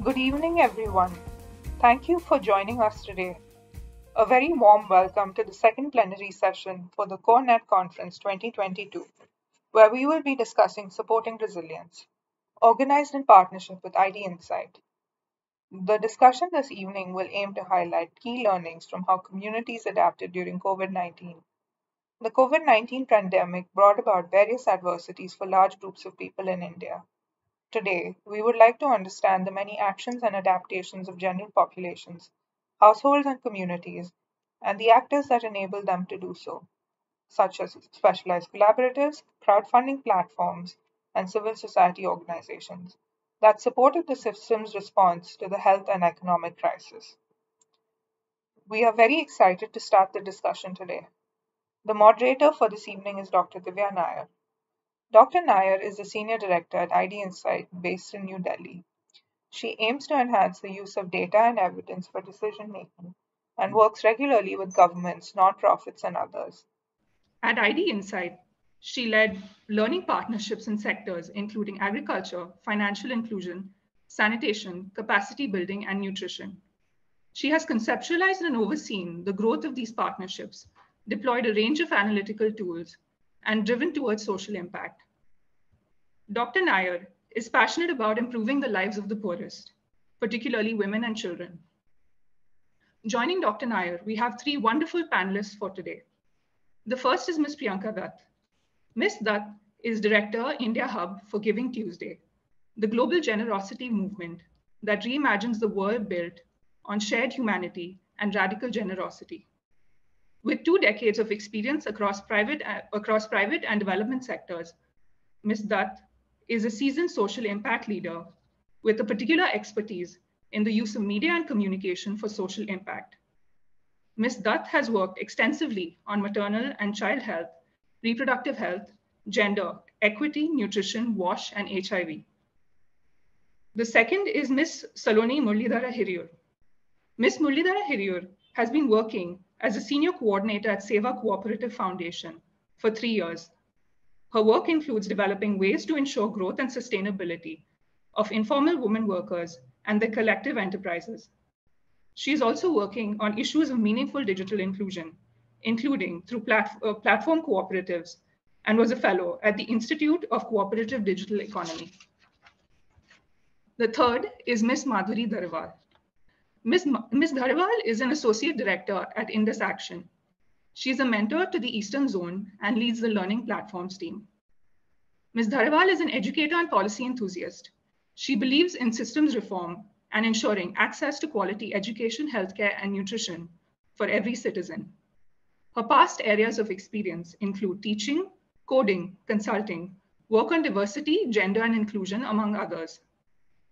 Good evening, everyone. Thank you for joining us today. A very warm welcome to the second plenary session for the CoreNet Conference 2022, where we will be discussing supporting resilience, organized in partnership with IDinsight. The discussion this evening will aim to highlight key learnings from how communities adapted during COVID 19. The COVID 19 pandemic brought about various adversities for large groups of people in India. Today, we would like to understand the many actions and adaptations of general populations, households, and communities, and the actors that enable them to do so, such as specialized collaboratives, crowdfunding platforms, and civil society organizations that supported the system's response to the health and economic crisis. We are very excited to start the discussion today. The moderator for this evening is Dr. Divya Nair. Dr. Nair is the Senior Director at IDinsight based in New Delhi. She aims to enhance the use of data and evidence for decision making and works regularly with governments, nonprofits, and others. At IDinsight, she led learning partnerships in sectors including agriculture, financial inclusion, sanitation, capacity building, and nutrition. She has conceptualized and overseen the growth of these partnerships, deployed a range of analytical tools, and driven towards social impact. Dr. Nair is passionate about improving the lives of the poorest, particularly women and children. Joining Dr. Nair, we have three wonderful panelists for today. The first is Ms. Priyanka Dutt, Ms. Dutt is Director, India Hub for Giving Tuesday, the global generosity movement that reimagines the world built on shared humanity and radical generosity. With two decades of experience across private, uh, across private and development sectors, Ms. Dutt is a seasoned social impact leader with a particular expertise in the use of media and communication for social impact. Ms. Dutt has worked extensively on maternal and child health reproductive health, gender, equity, nutrition, WASH, and HIV. The second is Ms. Salonie Muralidhara Hiriyur. Ms. Muralidhara Hiriyur has been working as a senior coordinator at SEWA Cooperative Foundation for three years. Her work includes developing ways to ensure growth and sustainability of informal women workers and their collective enterprises. She is also working on issues of meaningful digital inclusion including through plat- uh, platform cooperatives, and was a fellow at the Institute of Cooperative Digital Economy. The third is Ms. Madhuri Dhariwal. Ms. Ms. Is an associate director at Indus Action. She is a mentor to the Eastern Zone and leads the learning platforms team. Ms. Dhariwal is an educator and policy enthusiast. She believes in systems reform and ensuring access to quality education, healthcare, and nutrition for every citizen. Her past areas of experience include teaching, coding, consulting, work on diversity, gender, and inclusion, among others.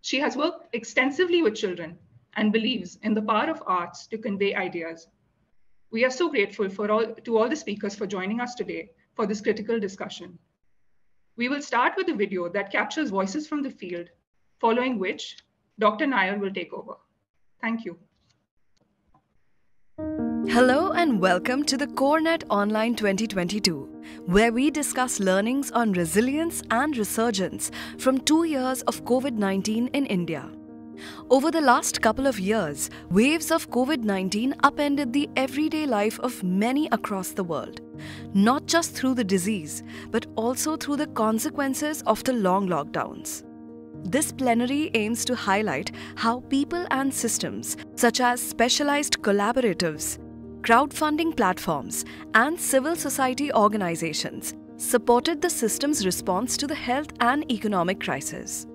She has worked extensively with children and believes in the power of arts to convey ideas. We are so grateful for all, to all the speakers for joining us today for this critical discussion. We will start with a video that captures voices from the field, following which Dr. Nair will take over. Thank you. Hello and welcome to the CoreNet Online 2022, where we discuss learnings on resilience and resurgence from two years of COVID 19 in India. Over the last couple of years, waves of COVID 19 upended the everyday life of many across the world, not just through the disease, but also through the consequences of the long lockdowns. This plenary aims to highlight how people and systems, such as specialized collaboratives, crowdfunding platforms, and civil society organizations supported the system's response to the health and economic crisis.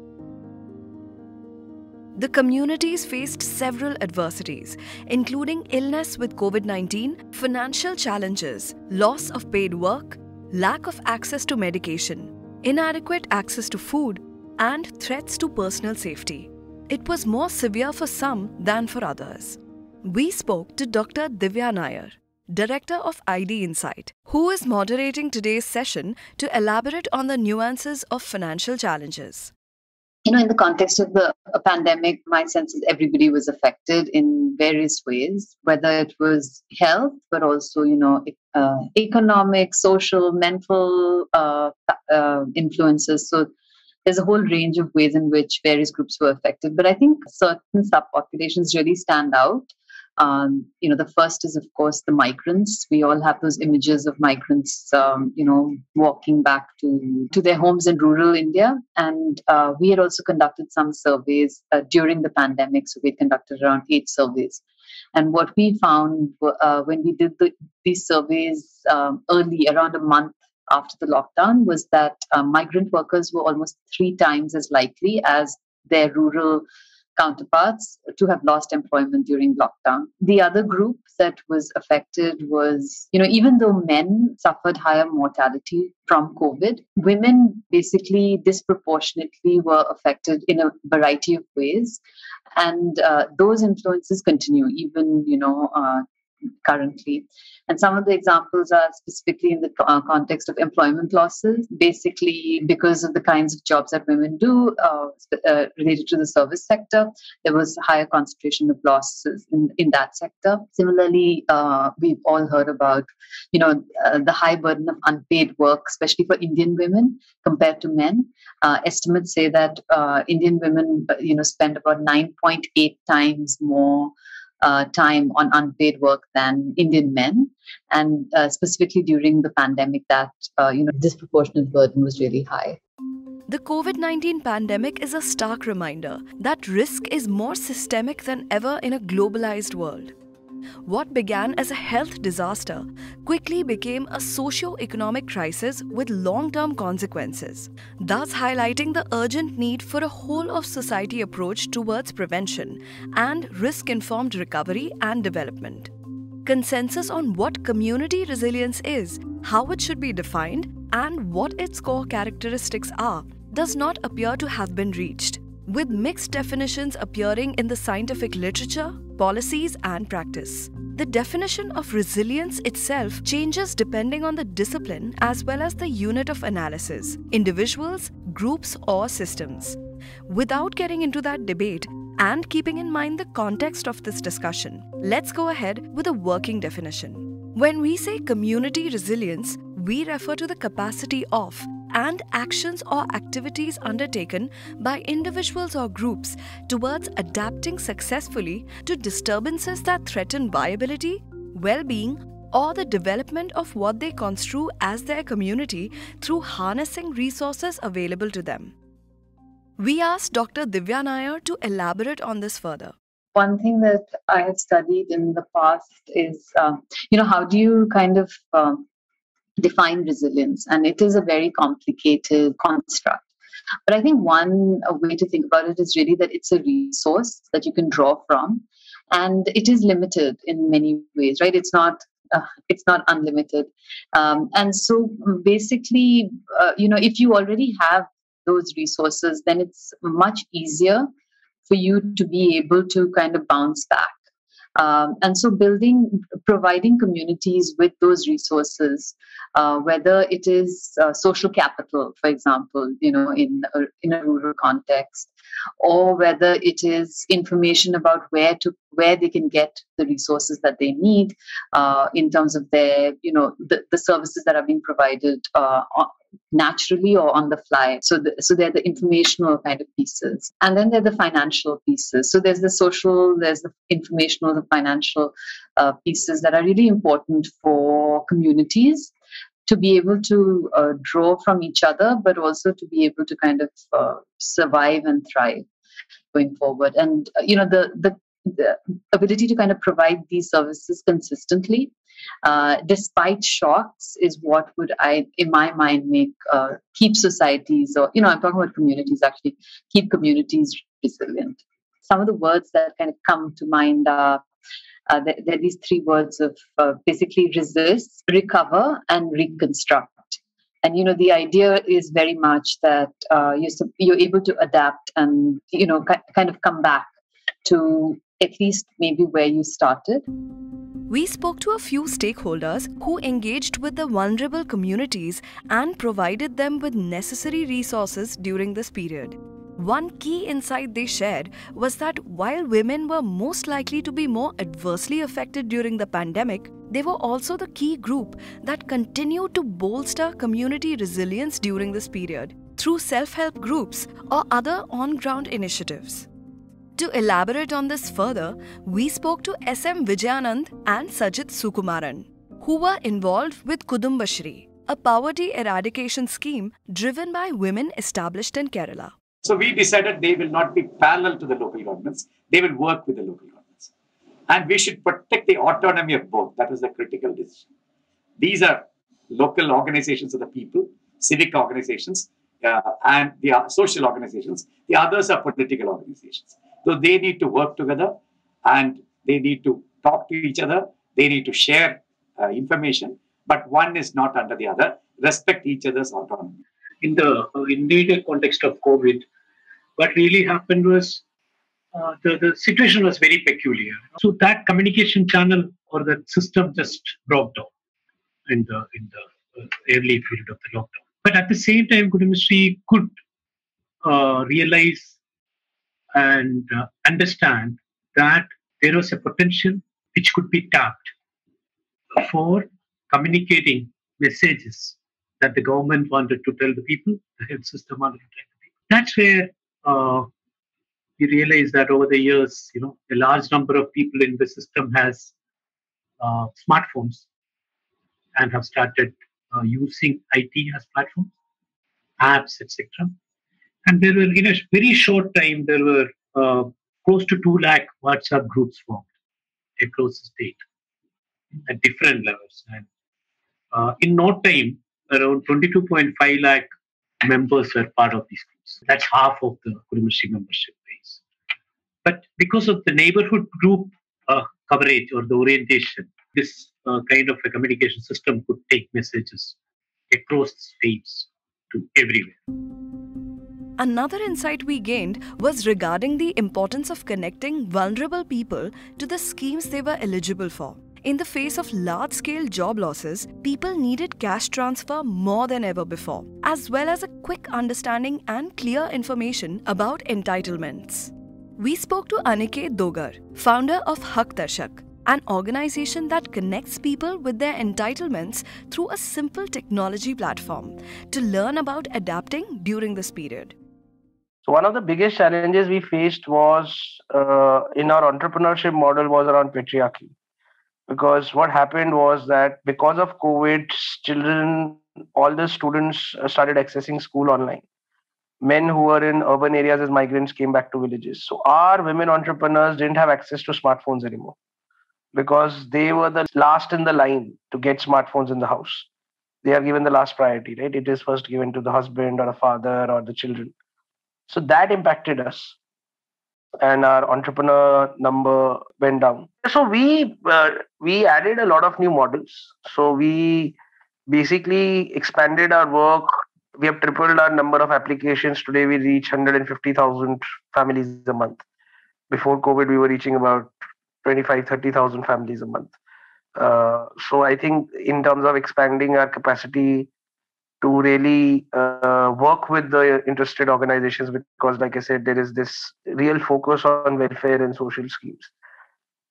The communities faced several adversities, including illness with COVID 19, financial challenges, loss of paid work, lack of access to medication, inadequate access to food, and threats to personal safety. It was more severe for some than for others we spoke to Dr. Divya Nair, Director of IDinsight, who is moderating today's session to elaborate on the nuances of financial challenges. You know, in the context of the pandemic, my sense is everybody was affected in various ways, whether it was health, but also, you know, uh, economic, social, mental uh, uh, influences. So there's a whole range of ways in which various groups were affected. But I think certain subpopulations really stand out. Um, you know, the first is, of course, the migrants. We all have those images of migrants, um, you know, walking back to, to their homes in rural India. And uh, we had also conducted some surveys uh, during the pandemic. So we conducted around eight surveys. And what we found uh, when we did the, these surveys um, early, around a month after the lockdown, was that uh, migrant workers were almost three times as likely as their rural counterparts to have lost employment during lockdown. The other group that was affected was, you know, even though men suffered higher mortality from COVID, women basically disproportionately were affected in a variety of ways. And uh, those influences continue even, you know, uh, currently. And some of the examples are specifically in the uh, context of employment losses, basically because of the kinds of jobs that women do uh, uh, related to the service sector. There was higher concentration of losses in, in that sector. Similarly, uh, we've all heard about, you know, uh, the high burden of unpaid work, especially for Indian women compared to men. Uh, estimates say that Indian women, you know, spend about 9.8 times more uh, time on unpaid work than Indian men, and uh, specifically during the pandemic, that uh, you know disproportionate burden was really high. The COVID 19 pandemic is a stark reminder that risk is more systemic than ever in a globalized world. What began as a health disaster quickly became a socio-economic crisis with long-term consequences, thus highlighting the urgent need for a whole-of-society approach towards prevention and risk-informed recovery and development. Consensus on what community resilience is, how it should be defined, and what its core characteristics are does not appear to have been reached with mixed definitions appearing in the scientific literature, policies, and practice. The definition of resilience itself changes depending on the discipline as well as the unit of analysis, individuals, groups, or systems. Without getting into that debate, and keeping in mind the context of this discussion, let's go ahead with a working definition. When we say community resilience, we refer to the capacity of and actions or activities undertaken by individuals or groups towards adapting successfully to disturbances that threaten viability, well being, or the development of what they construe as their community through harnessing resources available to them. We asked Dr. Divya Nair to elaborate on this further. One thing that I have studied in the past is, uh, you know, how do you kind of um, define resilience. And it is a very complicated construct. But I think one way to think about it is really that it's a resource that you can draw from. And it is limited in many ways, right? It's not uh, it's not unlimited um, and so basically uh, you know if you already have those resources then it's much easier for you to be able to kind of bounce back um, and so, building, providing communities with those resources, uh, whether it is uh, social capital, for example, you know, in a, in a rural context, or whether it is information about where to where they can get the resources that they need uh, in terms of their, you know, the, the services that are being provided uh, naturally or on the fly. So, the, so they're the informational kind of pieces, and then they're the financial pieces. So there's the social, there's the informational, the financial uh, pieces that are really important for communities to be able to uh, draw from each other, but also to be able to kind of uh, survive and thrive going forward. And uh, you know the the the ability to kind of provide these services consistently uh, despite shocks is what would i in my mind make uh, keep societies or you know i'm talking about communities actually keep communities resilient. Some of the words that kind of come to mind are uh, there, are these three words of uh, basically resist recover and reconstruct. And you know the idea is very much that uh, you're, you're able to adapt and you know kind of come back to at least maybe where you started. We spoke to a few stakeholders who engaged with the vulnerable communities and provided them with necessary resources during this period. One key insight they shared was that while women were most likely to be more adversely affected during the pandemic, they were also the key group that continued to bolster community resilience during this period through self help groups or other on ground initiatives. To elaborate on this further, we spoke to SM Vijayanand and Sajit Sukumaran, who were involved with Kudumbashree, a poverty eradication scheme driven by women established in Kerala. So we decided they will not be parallel to the local governments, they will work with the local governments. And we should protect the autonomy of both. That was the critical decision. These are local organizations of the people, civic organizations, uh, and the uh, social organizations. The others are political organizations. So they need to work together and they need to talk to each other. They need to share uh, information, but one is not under the other. Respect each other's autonomy. In the immediate context of COVID, what really happened was uh, the, the situation was very peculiar. So that communication channel or that system just broke down in the in the uh, early period of the lockdown. But at the same time, Kudumbashree could uh, realize and uh, understand that there was a potential which could be tapped for communicating messages that the government wanted to tell the people, the health system wanted to tell the people. That's where uh, we realized that over the years, you know, a large number of people in the system has uh, smartphones and have started uh, using IT as platforms, apps, etc. And there were, in a very short time, there were uh, close to 2 lakh WhatsApp groups formed across the state at different levels. And uh, in no time, around 22.5 lakh members were part of these groups. That's half of the Kudumbashree membership base. But because of the neighborhood group uh, coverage or the orientation, this uh, kind of a communication system could take messages across states to everywhere. Another insight we gained was regarding the importance of connecting vulnerable people to the schemes they were eligible for. In the face of large scale job losses, people needed cash transfer more than ever before, as well as a quick understanding and clear information about entitlements. We spoke to Aniket Doegar, founder of Haqdarshak, an organization that connects people with their entitlements through a simple technology platform to learn about adapting during this period. So one of the biggest challenges we faced was uh, in our entrepreneurship model was around patriarchy, because what happened was that because of COVID, children, all the students started accessing school online. Men who were in urban areas as migrants came back to villages. So our women entrepreneurs didn't have access to smartphones anymore because they were the last in the line to get smartphones in the house. They are given the last priority, right? It is first given to the husband or a father or the children. So that impacted us, and our entrepreneur number went down. So we uh, we added a lot of new models. So we basically expanded our work. We have tripled our number of applications. Today we reach 150,000 families a month. Before COVID, we were reaching about 25, 30,000 families a month. Uh, so I think in terms of expanding our capacity to really uh, work with the interested organizations because like i said there is this real focus on welfare and social schemes.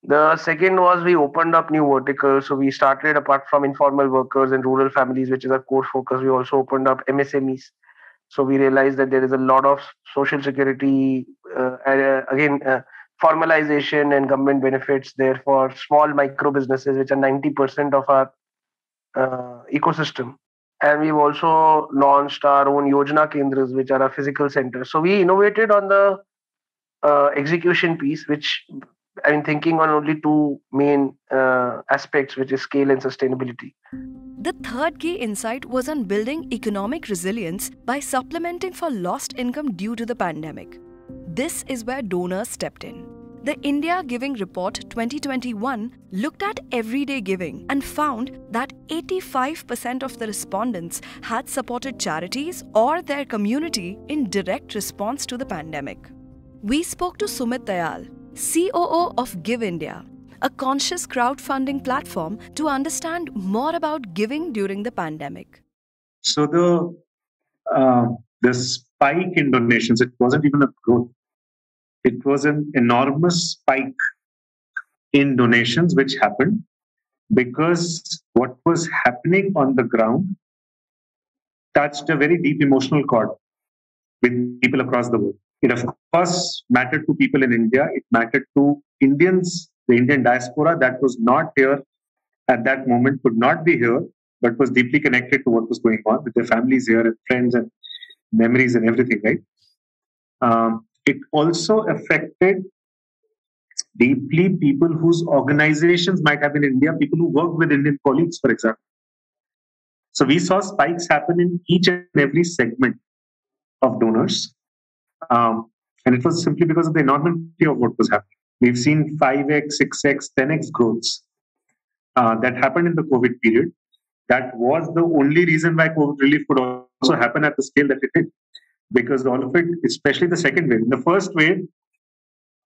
The second was we opened up new verticals. So we started apart from informal workers and rural families which is our core focus we also opened up msmes so we realized that there is a lot of social security uh, uh, again uh, formalization and government benefits there for small micro businesses which are 90% of our uh, ecosystem and we've also launched our own Yojana Kendras, which are our physical centers. So we innovated on the uh, execution piece, which I mean, thinking on only two main uh, aspects, which is scale and sustainability. The third key insight was on building economic resilience by supplementing for lost income due to the pandemic. This is where donors stepped in. The India Giving Report 2021 looked at everyday giving and found that 85% of the respondents had supported charities or their community in direct response to the pandemic. We spoke to Sumit Dayal, COO of GiveIndia, a conscious crowdfunding platform to understand more about giving during the pandemic. So the uh, the spike in donations, it wasn't even a growth it was an enormous spike in donations which happened because what was happening on the ground touched a very deep emotional chord with people across the world. It, of course, mattered to people in India. It mattered to Indians, the Indian diaspora that was not here at that moment, could not be here, but was deeply connected to what was going on with their families here and friends and memories and everything, right? Um, it also affected deeply people whose organizations might have been in India, people who work with Indian colleagues, for example. So we saw spikes happen in each and every segment of donors. Um, and it was simply because of the enormity of what was happening. We've seen 5x, 6x, 10x growths uh, that happened in the COVID period. That was the only reason why COVID relief could also happen at the scale that it did. Because all of it, especially the second wave, the first wave,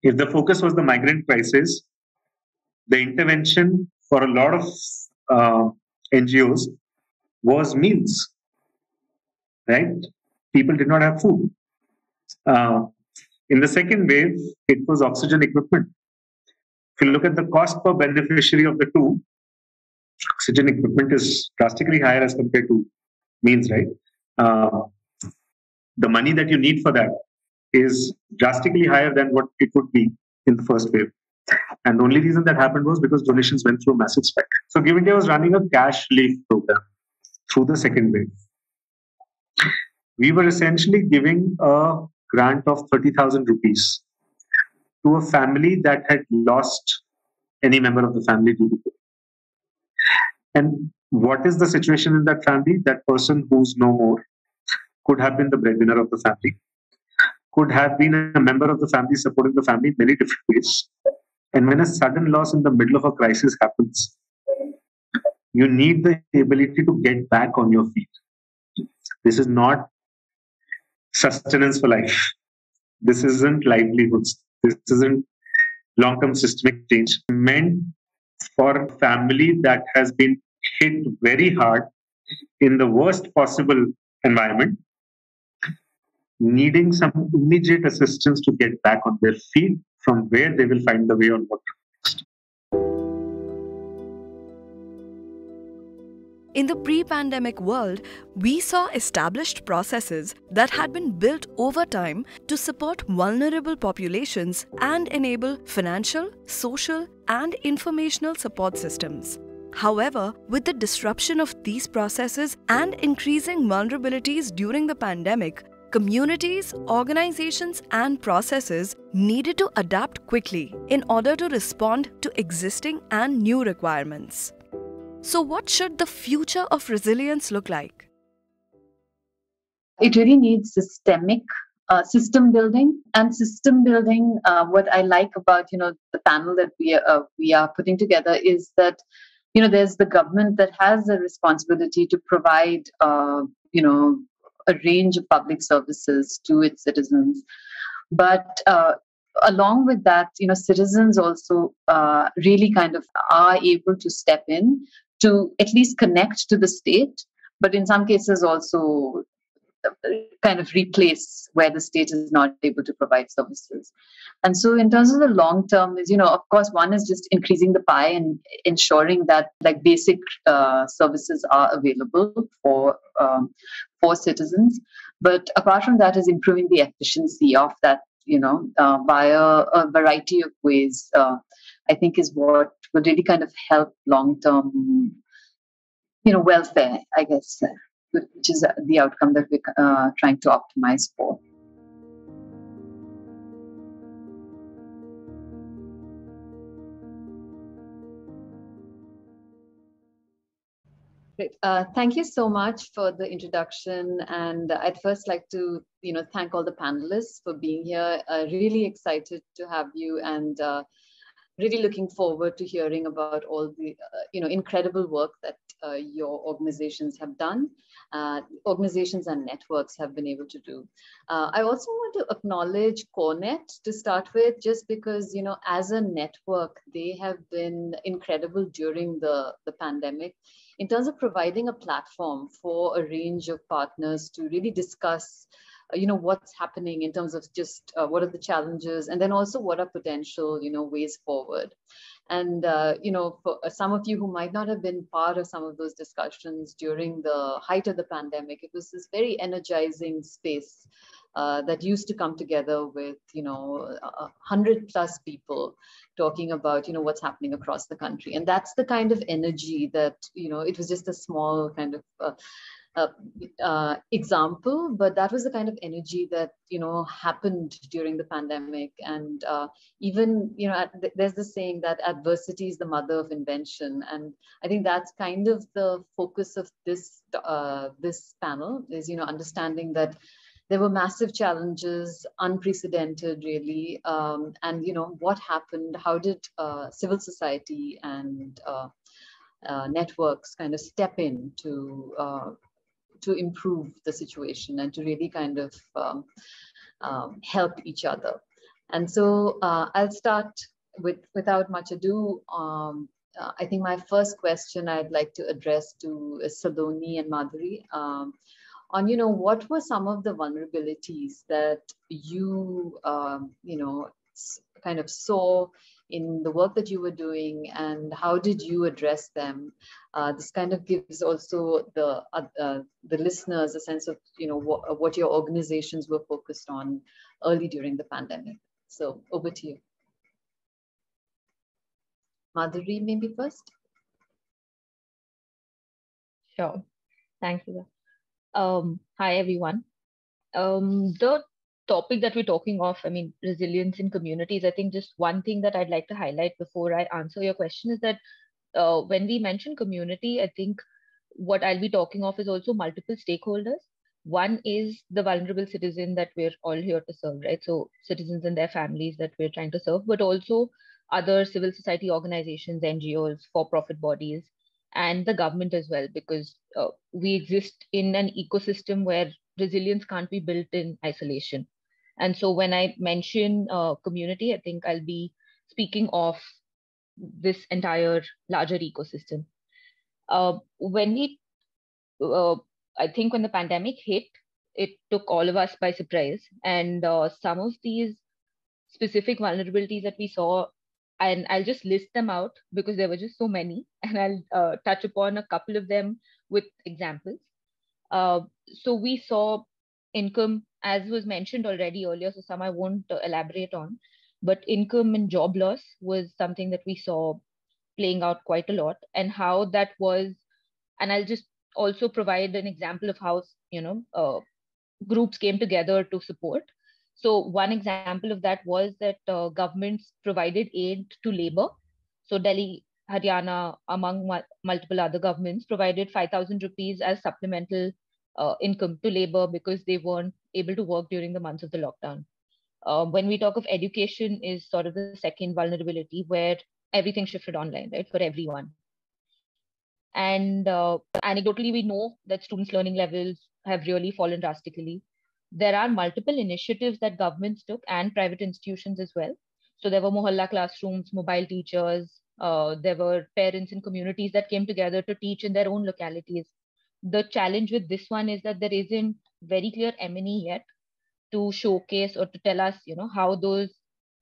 if the focus was the migrant crisis, the intervention for a lot of uh, NGOs was meals, right? People did not have food. Uh, in the second wave, it was oxygen equipment. If you look at the cost per beneficiary of the two, oxygen equipment is drastically higher as compared to means, right? Uh, the money that you need for that is drastically higher than what it would be in the first wave. And the only reason that happened was because donations went through a massive spike. So GiveIndia was running a cash relief program through the second wave. We were essentially giving a grant of 30,000 rupees to a family that had lost any member of the family due to COVID. And what is the situation in that family? That person who's no more could have been the breadwinner of the family, could have been a member of the family supporting the family in many different ways. And when a sudden loss in the middle of a crisis happens, you need the ability to get back on your feet. This is not sustenance for life. This isn't livelihoods. This isn't long term systemic change. Meant for a family that has been hit very hard in the worst possible environment, needing some immediate assistance to get back on their feet from where they will find the way on what to next. In the pre pandemic world, we saw established processes that had been built over time to support vulnerable populations and enable financial, social, and informational support systems. However, with the disruption of these processes and increasing vulnerabilities during the pandemic, communities, organizations, and processes needed to adapt quickly in order to respond to existing and new requirements. So, what should the future of resilience look like? It really needs systemic uh, system building and system building. Uh, what I like about you know the panel that we are, uh, we are putting together is that you know there's the government that has a responsibility to provide uh, you know a range of public services to its citizens, but uh, along with that, you know, citizens also uh, really kind of are able to step in to at least connect to the state, but in some cases also kind of replace where the state is not able to provide services. And so, in terms of the long term, is you know, of course, one is just increasing the pie and ensuring that like basic uh, services are available for um, for citizens. But apart from that, is improving the efficiency of that, you know, uh, via a variety of ways. Uh, I think is what will really kind of help long term, you know, welfare, I guess, which is the outcome that we're uh, trying to optimize for. Uh, thank you so much for the introduction. And I'd first like to, you know, thank all the panelists for being here. Uh, really excited to have you and uh, really looking forward to hearing about all the uh, you know incredible work that uh, your organizations have done. Uh, organizations and networks have been able to do. Uh, i also want to acknowledge CoreNet to start with just because you know as a network they have been incredible during the the pandemic. In terms of providing a platform for a range of partners to really discuss you know what's happening in terms of just uh, what are the challenges and then also what are potential you know ways forward. And uh, you know for uh, some of you who might not have been part of some of those discussions during the height of the pandemic it was this very energizing space uh, that used to come together with you know a hundred plus people talking about you know what's happening across the country. And that's the kind of energy that you know it was just a small kind of uh, uh, uh, example, but that was the kind of energy that you know happened during the pandemic. And uh, even you know, th- there's the saying that adversity is the mother of invention, and I think that's kind of the focus of this uh, this panel is you know understanding that there were massive challenges, unprecedented really, um, and you know what happened. How did uh, civil society and uh, networks kind of step in to to improve the situation and to really kind of um, um, help each other. And so uh, I'll start with, without much ado, um, uh, I think my first question I'd like to address to Salonie and Madhuri um, on, you know, what were some of the vulnerabilities that you, um, you know, kind of saw in the work that you were doing and how did you address them? Uh, this kind of gives also the uh, the listeners a sense of you know what, what your organizations were focused on early during the pandemic. So over to you. Madhuri maybe first? Sure. Thank you. Um, hi everyone. Um, the topic that we're talking of, I mean, resilience in communities, I think just one thing that I'd like to highlight before I answer your question is that uh, when we mention community, I think what I'll be talking of is also multiple stakeholders. One is the vulnerable citizen that we're all here to serve, right? So citizens and their families that we're trying to serve, but also other civil society organizations, NGOs, for-profit bodies, and the government as well, because uh, we exist in an ecosystem where resilience can't be built in isolation. And so when I mention uh, community, I think I'll be speaking of this entire larger ecosystem. Uh, when we, uh, I think when the pandemic hit, it took all of us by surprise. And uh, some of these specific vulnerabilities that we saw, and I'll just list them out because there were just so many, and I'll uh, touch upon a couple of them with examples. Uh, so we saw income, as was mentioned already earlier, so some I won't uh, elaborate on, but income and job loss was something that we saw playing out quite a lot, and how that was, and I'll just also provide an example of how you know uh, groups came together to support. So one example of that was that uh, governments provided aid to labor. So Delhi, Haryana, among multiple other governments, provided 5,000 rupees as supplemental uh, income to labor because they weren't able to work during the months of the lockdown. Uh, when we talk of education is sort of the second vulnerability where everything shifted online, right, for everyone. And uh, anecdotally, we know that students' learning levels have really fallen drastically. There are multiple initiatives that governments took and private institutions as well. So there were mohalla classrooms, mobile teachers, uh, there were parents and communities that came together to teach in their own localities the challenge with this one is that there isn't very clear M&E yet to showcase or to tell us, you know, how those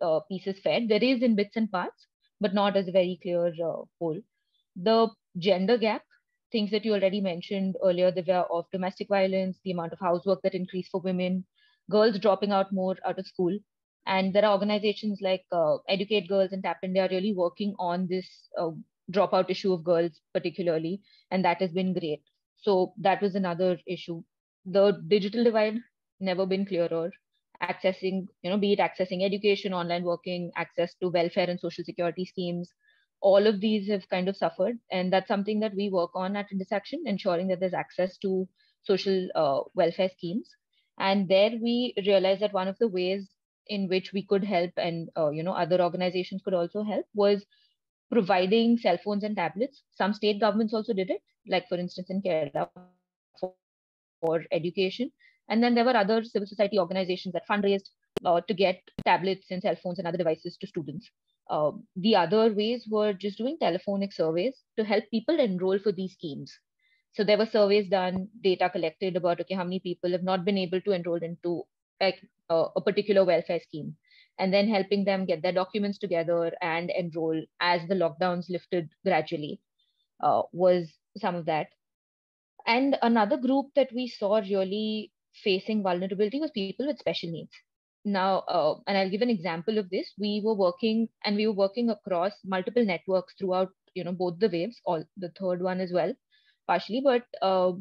uh, pieces fared. There is in bits and parts, but not as a very clear uh, whole. The gender gap, things that you already mentioned earlier, the of domestic violence, the amount of housework that increased for women, girls dropping out more out of school. And there are organizations like uh, Educate Girls and Tap India really working on this uh, dropout issue of girls particularly, and that has been great. So that was another issue. The digital divide never been clearer. Accessing, you know, be it accessing education, online working, access to welfare and social security schemes, all of these have kind of suffered. And that's something that we work on at Indus Action, ensuring that there's access to social uh, welfare schemes. And there we realized that one of the ways in which we could help and, uh, you know, other organizations could also help was providing cell phones and tablets. Some state governments also did it, like for instance in Kerala for, for education. And then there were other civil society organizations that fundraised uh, to get tablets and cell phones and other devices to students. Uh, the other ways were just doing telephonic surveys to help people enroll for these schemes. So there were surveys done, data collected about okay, how many people have not been able to enroll into like, uh, a particular welfare scheme and then helping them get their documents together and enroll as the lockdowns lifted gradually uh, was some of that. And another group that we saw really facing vulnerability was people with special needs. Now, uh, and I'll give an example of this. We were working and we were working across multiple networks throughout, you know, both the waves, all the third one as well, partially. But uh,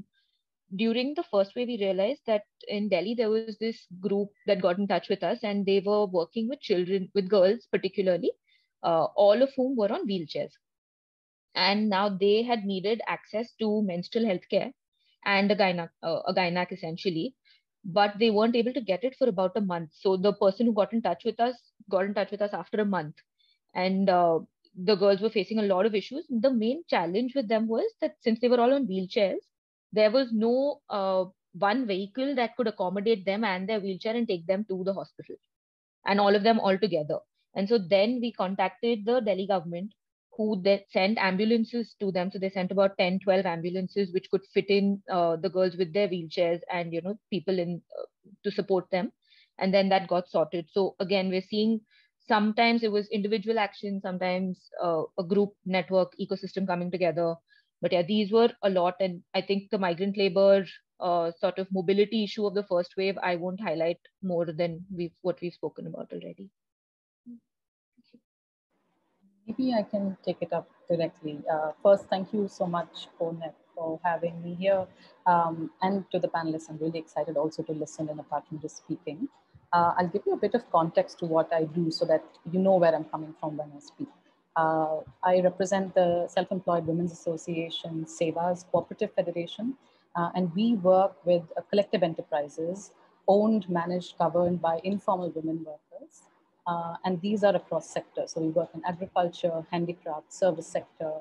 during the first wave, we realized that in Delhi there was this group that got in touch with us, and they were working with children, with girls particularly, uh, all of whom were on wheelchairs. And now they had needed access to menstrual health care and a gynac, uh, a gynac essentially, but they weren't able to get it for about a month. So the person who got in touch with us got in touch with us after a month, and uh, the girls were facing a lot of issues. The main challenge with them was that since they were all on wheelchairs, there was no uh, one vehicle that could accommodate them and their wheelchair and take them to the hospital and all of them all together. And so then we contacted the delhi government who then sent ambulances to them. So they sent about 10 12 ambulances which could fit in uh, the girls with their wheelchairs and you know people in uh, to support them. And then that got sorted. So again we're seeing sometimes it was individual action sometimes uh, a group network ecosystem coming together but yeah, these were a lot. And I think the migrant labor uh, sort of mobility issue of the first wave, I won't highlight more than we've what we've spoken about already. Maybe I can take it up directly. Uh, first, thank you so much, CoreNet, for having me here. Um, and to the panelists, I'm really excited also to listen and apart from just speaking. Uh, I'll give you a bit of context to what I do so that you know where I'm coming from when I speak. Uh, I represent the Self-Employed Women's Association, SEWA's Cooperative Federation, uh, and we work with uh, collective enterprises owned, managed, governed by informal women workers. Uh, and these are across sectors. So we work in agriculture, handicraft, service sector,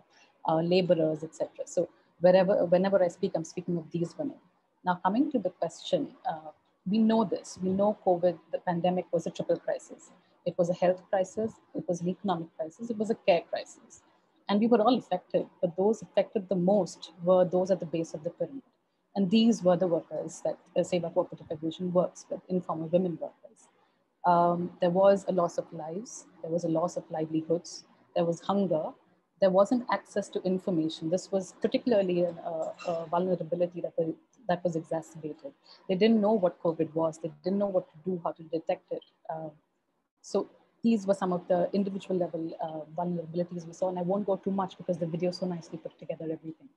uh, laborers, etc. So wherever, whenever I speak, I'm speaking of these women. Now coming to the question, uh, we know this. We know COVID, the pandemic was a triple crisis. It was a health crisis, it was an economic crisis, it was a care crisis. And we were all affected, but those affected the most were those at the base of the pyramid. And these were the workers that the SEWA Cooperative Federation works with, informal women workers. Um, there was a loss of lives, there was a loss of livelihoods, there was hunger, there wasn't access to information. This was particularly a, a vulnerability that was, that was exacerbated. They didn't know what COVID was. They didn't know what to do, how to detect it. Uh, so these were some of the individual level uh, vulnerabilities we saw, and I won't go too much because the video so nicely put together everything.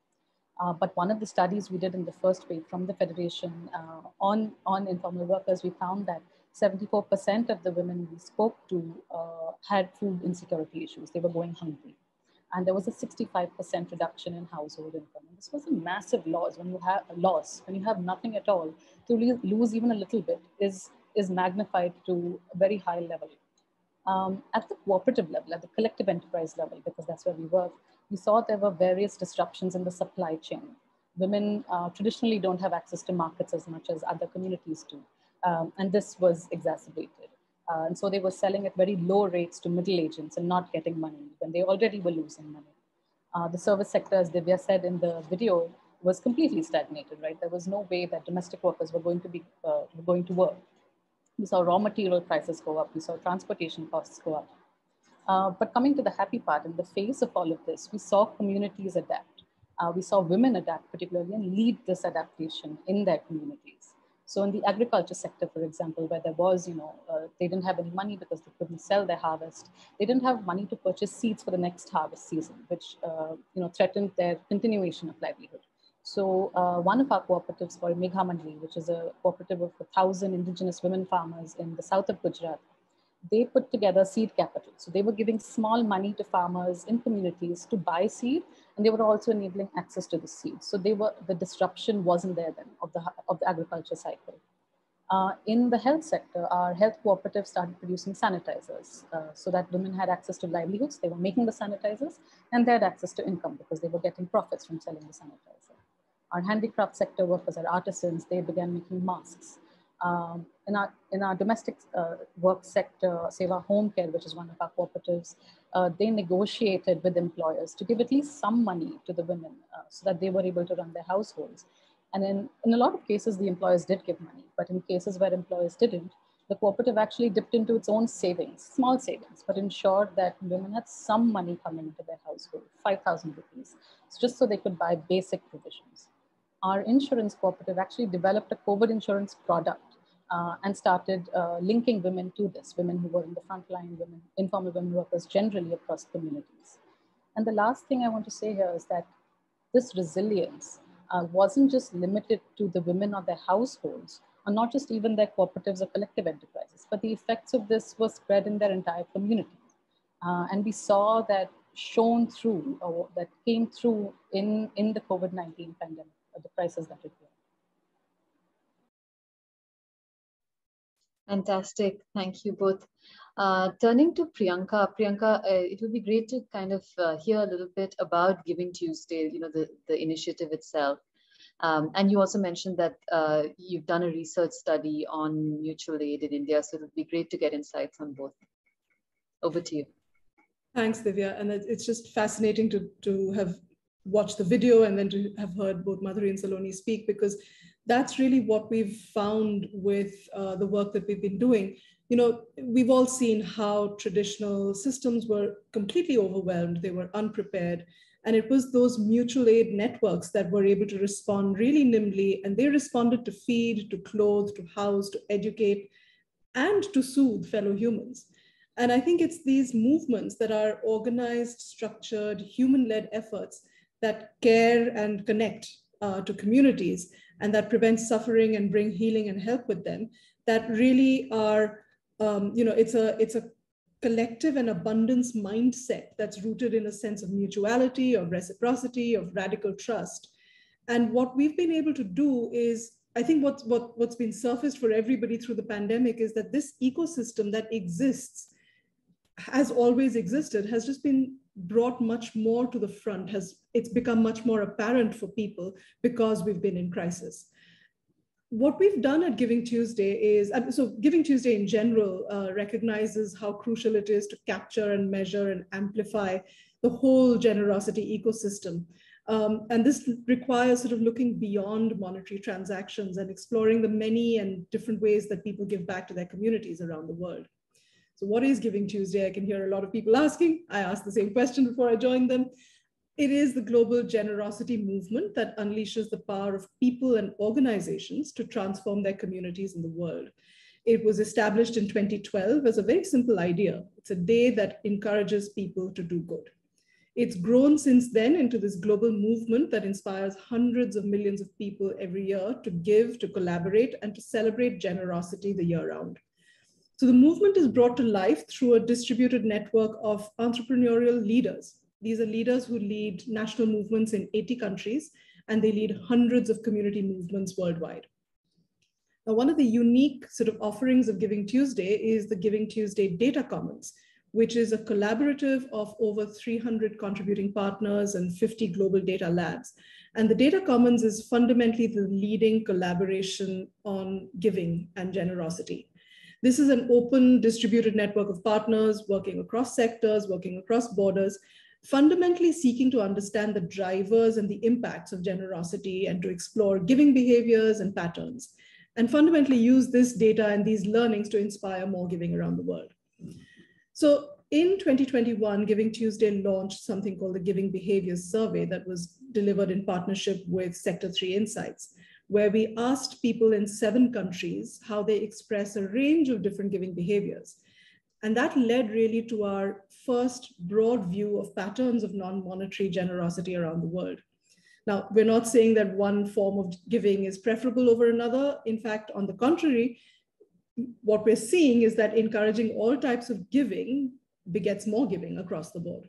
Uh, but one of the studies we did in the first wave from the Federation uh, on, on informal workers, we found that 74% of the women we spoke to uh, had food insecurity issues. They were going hungry. And there was a 65% reduction in household income. And this was a massive loss when you have a loss, when you have nothing at all, to lose even a little bit is, is magnified to a very high level um, at the cooperative level, at the collective enterprise level, because that's where we work, we saw there were various disruptions in the supply chain. Women uh, traditionally don't have access to markets as much as other communities do. Um, and this was exacerbated. Uh, and so they were selling at very low rates to middle agents and not getting money when they already were losing money. Uh, the service sector, as Divya said in the video, was completely stagnated, right? There was no way that domestic workers were going to be uh, going to work. We saw raw material prices go up. We saw transportation costs go up. Uh, but coming to the happy part, in the face of all of this, we saw communities adapt. Uh, we saw women adapt particularly and lead this adaptation in their communities. So in the agriculture sector, for example, where there was, you know, uh, they didn't have any money because they couldn't sell their harvest. They didn't have money to purchase seeds for the next harvest season, which, uh, you know, threatened their continuation of livelihood. So uh, one of our cooperatives called Megha Mandli, which is a cooperative of a thousand indigenous women farmers in the south of Gujarat, they put together seed capital. So they were giving small money to farmers in communities to buy seed, and they were also enabling access to the seed. So they were the disruption wasn't there then of the of the agriculture cycle. Uh, in the health sector, our health cooperative started producing sanitizers uh, so that women had access to livelihoods. They were making the sanitizers and they had access to income because they were getting profits from selling the sanitizer. Our handicraft sector workers, our artisans, they began making masks. Um, in, our, in our domestic uh, work sector, SEWA Home Care, which is one of our cooperatives, uh, they negotiated with employers to give at least some money to the women uh, so that they were able to run their households. And in, in a lot of cases, the employers did give money, but in cases where employers didn't, the cooperative actually dipped into its own savings, small savings, but ensured that women had some money coming into their household, 5,000 rupees, just so they could buy basic provisions. Our insurance cooperative actually developed a COVID insurance product uh, and started uh, linking women to this, women who were in the front line, women, informal women workers generally across communities. And the last thing I want to say here is that this resilience uh, wasn't just limited to the women or their households, or not just even their cooperatives or collective enterprises, but the effects of this were spread in their entire community. Uh, and we saw that shown through, or that came through in, in the COVID-19 pandemic, the crisis that it was. Fantastic. Thank you both. Uh, turning to Priyanka, Priyanka, uh, it would be great to kind of uh, hear a little bit about Giving Tuesday, you know, the, the initiative itself. Um, and you also mentioned that uh, you've done a research study on mutual aid in India, so it would be great to get insights on both. Over to you. Thanks, Divya. And it's just fascinating to, to have watched the video and then to have heard both Madhuri and Salonie speak because that's really what we've found with uh, the work that we've been doing. You know, we've all seen how traditional systems were completely overwhelmed, they were unprepared. And it was those mutual aid networks that were able to respond really nimbly. And they responded to feed, to clothe, to house, to educate, and to soothe fellow humans. And I think it's these movements that are organized, structured, human led efforts that care and connect uh, to communities and that prevent suffering and bring healing and help with them that really are um, you know it's a it's a collective and abundance mindset that's rooted in a sense of mutuality of reciprocity of radical trust. And what we've been able to do is i think what's what what's been surfaced for everybody through the pandemic is that this ecosystem that exists has always existed has just been brought much more to the front has it's become much more apparent for people because we've been in crisis. What we've done at giving tuesday is so giving tuesday in general uh, recognizes how crucial it is to capture and measure and amplify the whole generosity ecosystem. Um, and this requires sort of looking beyond monetary transactions and exploring the many and different ways that people give back to their communities around the world so what is Giving Tuesday? I can hear a lot of people asking. I asked the same question before I joined them. It is the global generosity movement that unleashes the power of people and organizations to transform their communities in the world. It was established in 2012 as a very simple idea. It's a day that encourages people to do good. It's grown since then into this global movement that inspires hundreds of millions of people every year to give, to collaborate, and to celebrate generosity the year round. So the movement is brought to life through a distributed network of entrepreneurial leaders. These are leaders who lead national movements in 80 countries, and they lead hundreds of community movements worldwide. Now, one of the unique sort of offerings of Giving Tuesday is the Giving Tuesday Data Commons, which is a collaborative of over 300 contributing partners and 50 global data labs. And the Data Commons is fundamentally the leading collaboration on giving and generosity. This is an open distributed network of partners working across sectors, working across borders, fundamentally seeking to understand the drivers and the impacts of generosity and to explore giving behaviors and patterns, and fundamentally use this data and these learnings to inspire more giving around the world. So in 2021, Giving Tuesday launched something called the Giving Behaviors Survey that was delivered in partnership with Sector 3 Insights where we asked people in seven countries how they express a range of different giving behaviors. And that led really to our first broad view of patterns of non monetary generosity around the world. Now, we're not saying that one form of giving is preferable over another. In fact, on the contrary, what we're seeing is that encouraging all types of giving begets more giving across the board.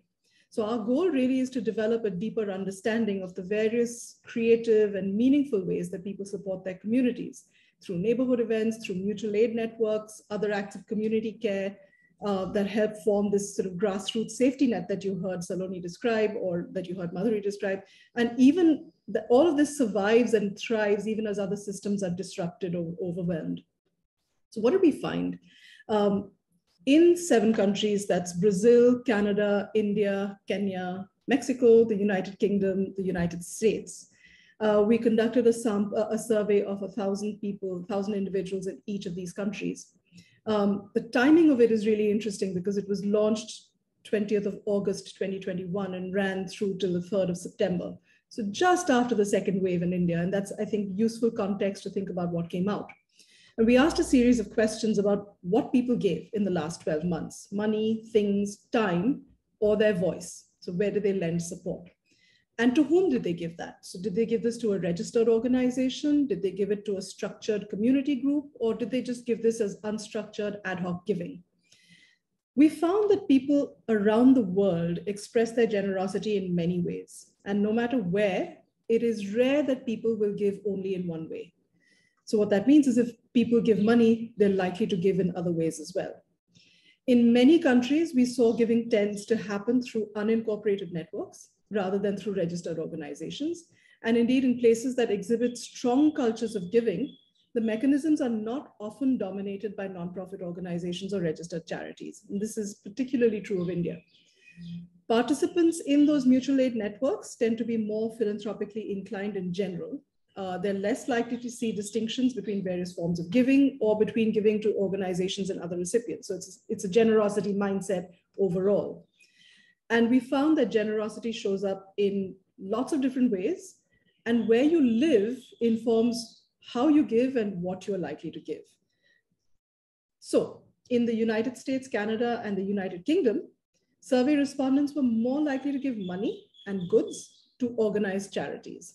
So our goal really is to develop a deeper understanding of the various creative and meaningful ways that people support their communities through neighborhood events, through mutual aid networks, other acts of community care uh, that help form this sort of grassroots safety net that you heard Salonie describe or that you heard Madhuri describe. And even the, all of this survives and thrives even as other systems are disrupted or overwhelmed. So what did we find? Um, in seven countries that's Brazil, Canada, India, Kenya, Mexico, the United Kingdom, the United States. Uh, we conducted a, a survey of a thousand people, thousand individuals in each of these countries. Um, the timing of it is really interesting because it was launched 20th of August 2021 and ran through till the 3rd of September. So just after the second wave in India, and that's, I think, useful context to think about what came out. And we asked a series of questions about what people gave in the last 12 months, money, things, time, or their voice. So where did they lend support? And to whom did they give that? So did they give this to a registered organization? Did they give it to a structured community group? Or did they just give this as unstructured ad hoc giving? We found that people around the world express their generosity in many ways. And no matter where, it is rare that people will give only in one way. So what that means is if people give money, they're likely to give in other ways as well. In many countries, we saw giving tends to happen through unincorporated networks rather than through registered organizations. And indeed, in places that exhibit strong cultures of giving, the mechanisms are not often dominated by nonprofit organizations or registered charities. And this is particularly true of India. Participants in those mutual aid networks tend to be more philanthropically inclined in general. Uh, they're less likely to see distinctions between various forms of giving or between giving to organizations and other recipients. So it's, it's a generosity mindset overall. And we found that generosity shows up in lots of different ways. And where you live informs how you give and what you're likely to give. So in the United States, Canada, and the United Kingdom, survey respondents were more likely to give money and goods to organized charities.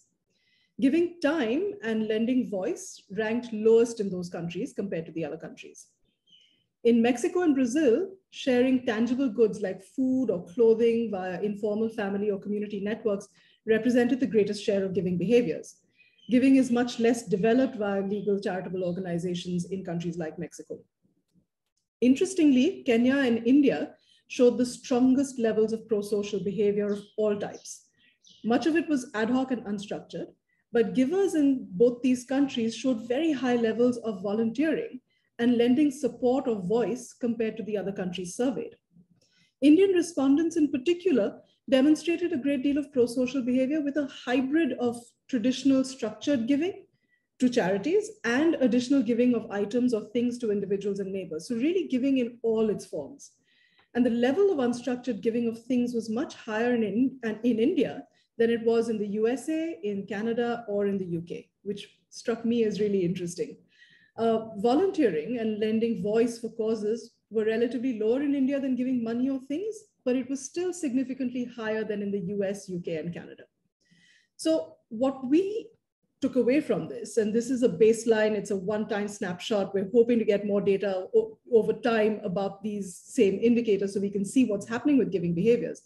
Giving time and lending voice ranked lowest in those countries compared to the other countries. In Mexico and Brazil, sharing tangible goods like food or clothing via informal family or community networks represented the greatest share of giving behaviors. Giving is much less developed via legal charitable organizations in countries like Mexico. Interestingly, Kenya and India showed the strongest levels of pro-social behavior of all types. Much of it was ad hoc and unstructured, but givers in both these countries showed very high levels of volunteering and lending support or voice compared to the other countries surveyed. Indian respondents in particular demonstrated a great deal of pro-social behavior with a hybrid of traditional structured giving to charities and additional giving of items or things to individuals and neighbors. So really giving in all its forms. And the level of unstructured giving of things was much higher in, in, in India than it was in the USA, in Canada, or in the UK, which struck me as really interesting. Uh, volunteering and lending voice for causes were relatively lower in India than giving money or things, but it was still significantly higher than in the US, UK, and Canada. So what we took away from this, and this is a baseline, it's a one-time snapshot. We're hoping to get more data over time about these same indicators so we can see what's happening with giving behaviors.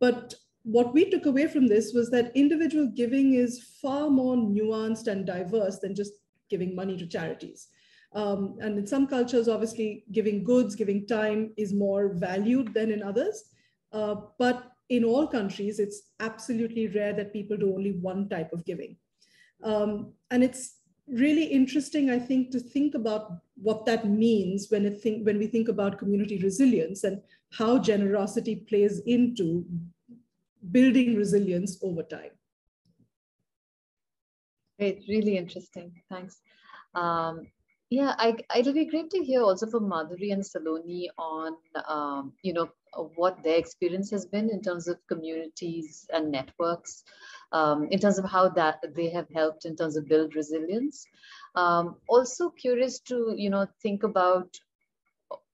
But what we took away from this was that individual giving is far more nuanced and diverse than just giving money to charities. Um, and in some cultures, obviously, giving goods, giving time is more valued than in others. Uh, but in all countries, it's absolutely rare that people do only one type of giving. Um, and it's really interesting, I think, to think about what that means when, it think, when we think about community resilience and how generosity plays into building resilience over time. Great, really interesting. Thanks. Um, yeah, I, it'll be great to hear also from Madhuri and Salonie on, um, you know, what their experience has been in terms of communities and networks, um, in terms of how that they have helped in terms of build resilience. Um, also curious to, you know, think about,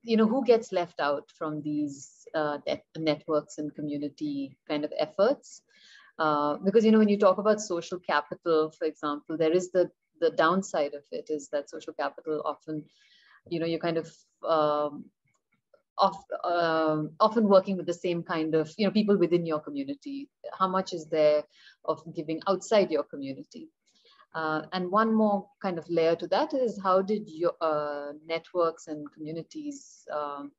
you know, who gets left out from these uh, net networks and community kind of efforts. Uh, because, you know, when you talk about social capital, for example, there is the the downside of it is that social capital often, you know, you're kind of um, of, uh, often working with the same kind of, you know, people within your community. How much is there of giving outside your community? Uh, and one more kind of layer to that is how did your uh, networks and communities um,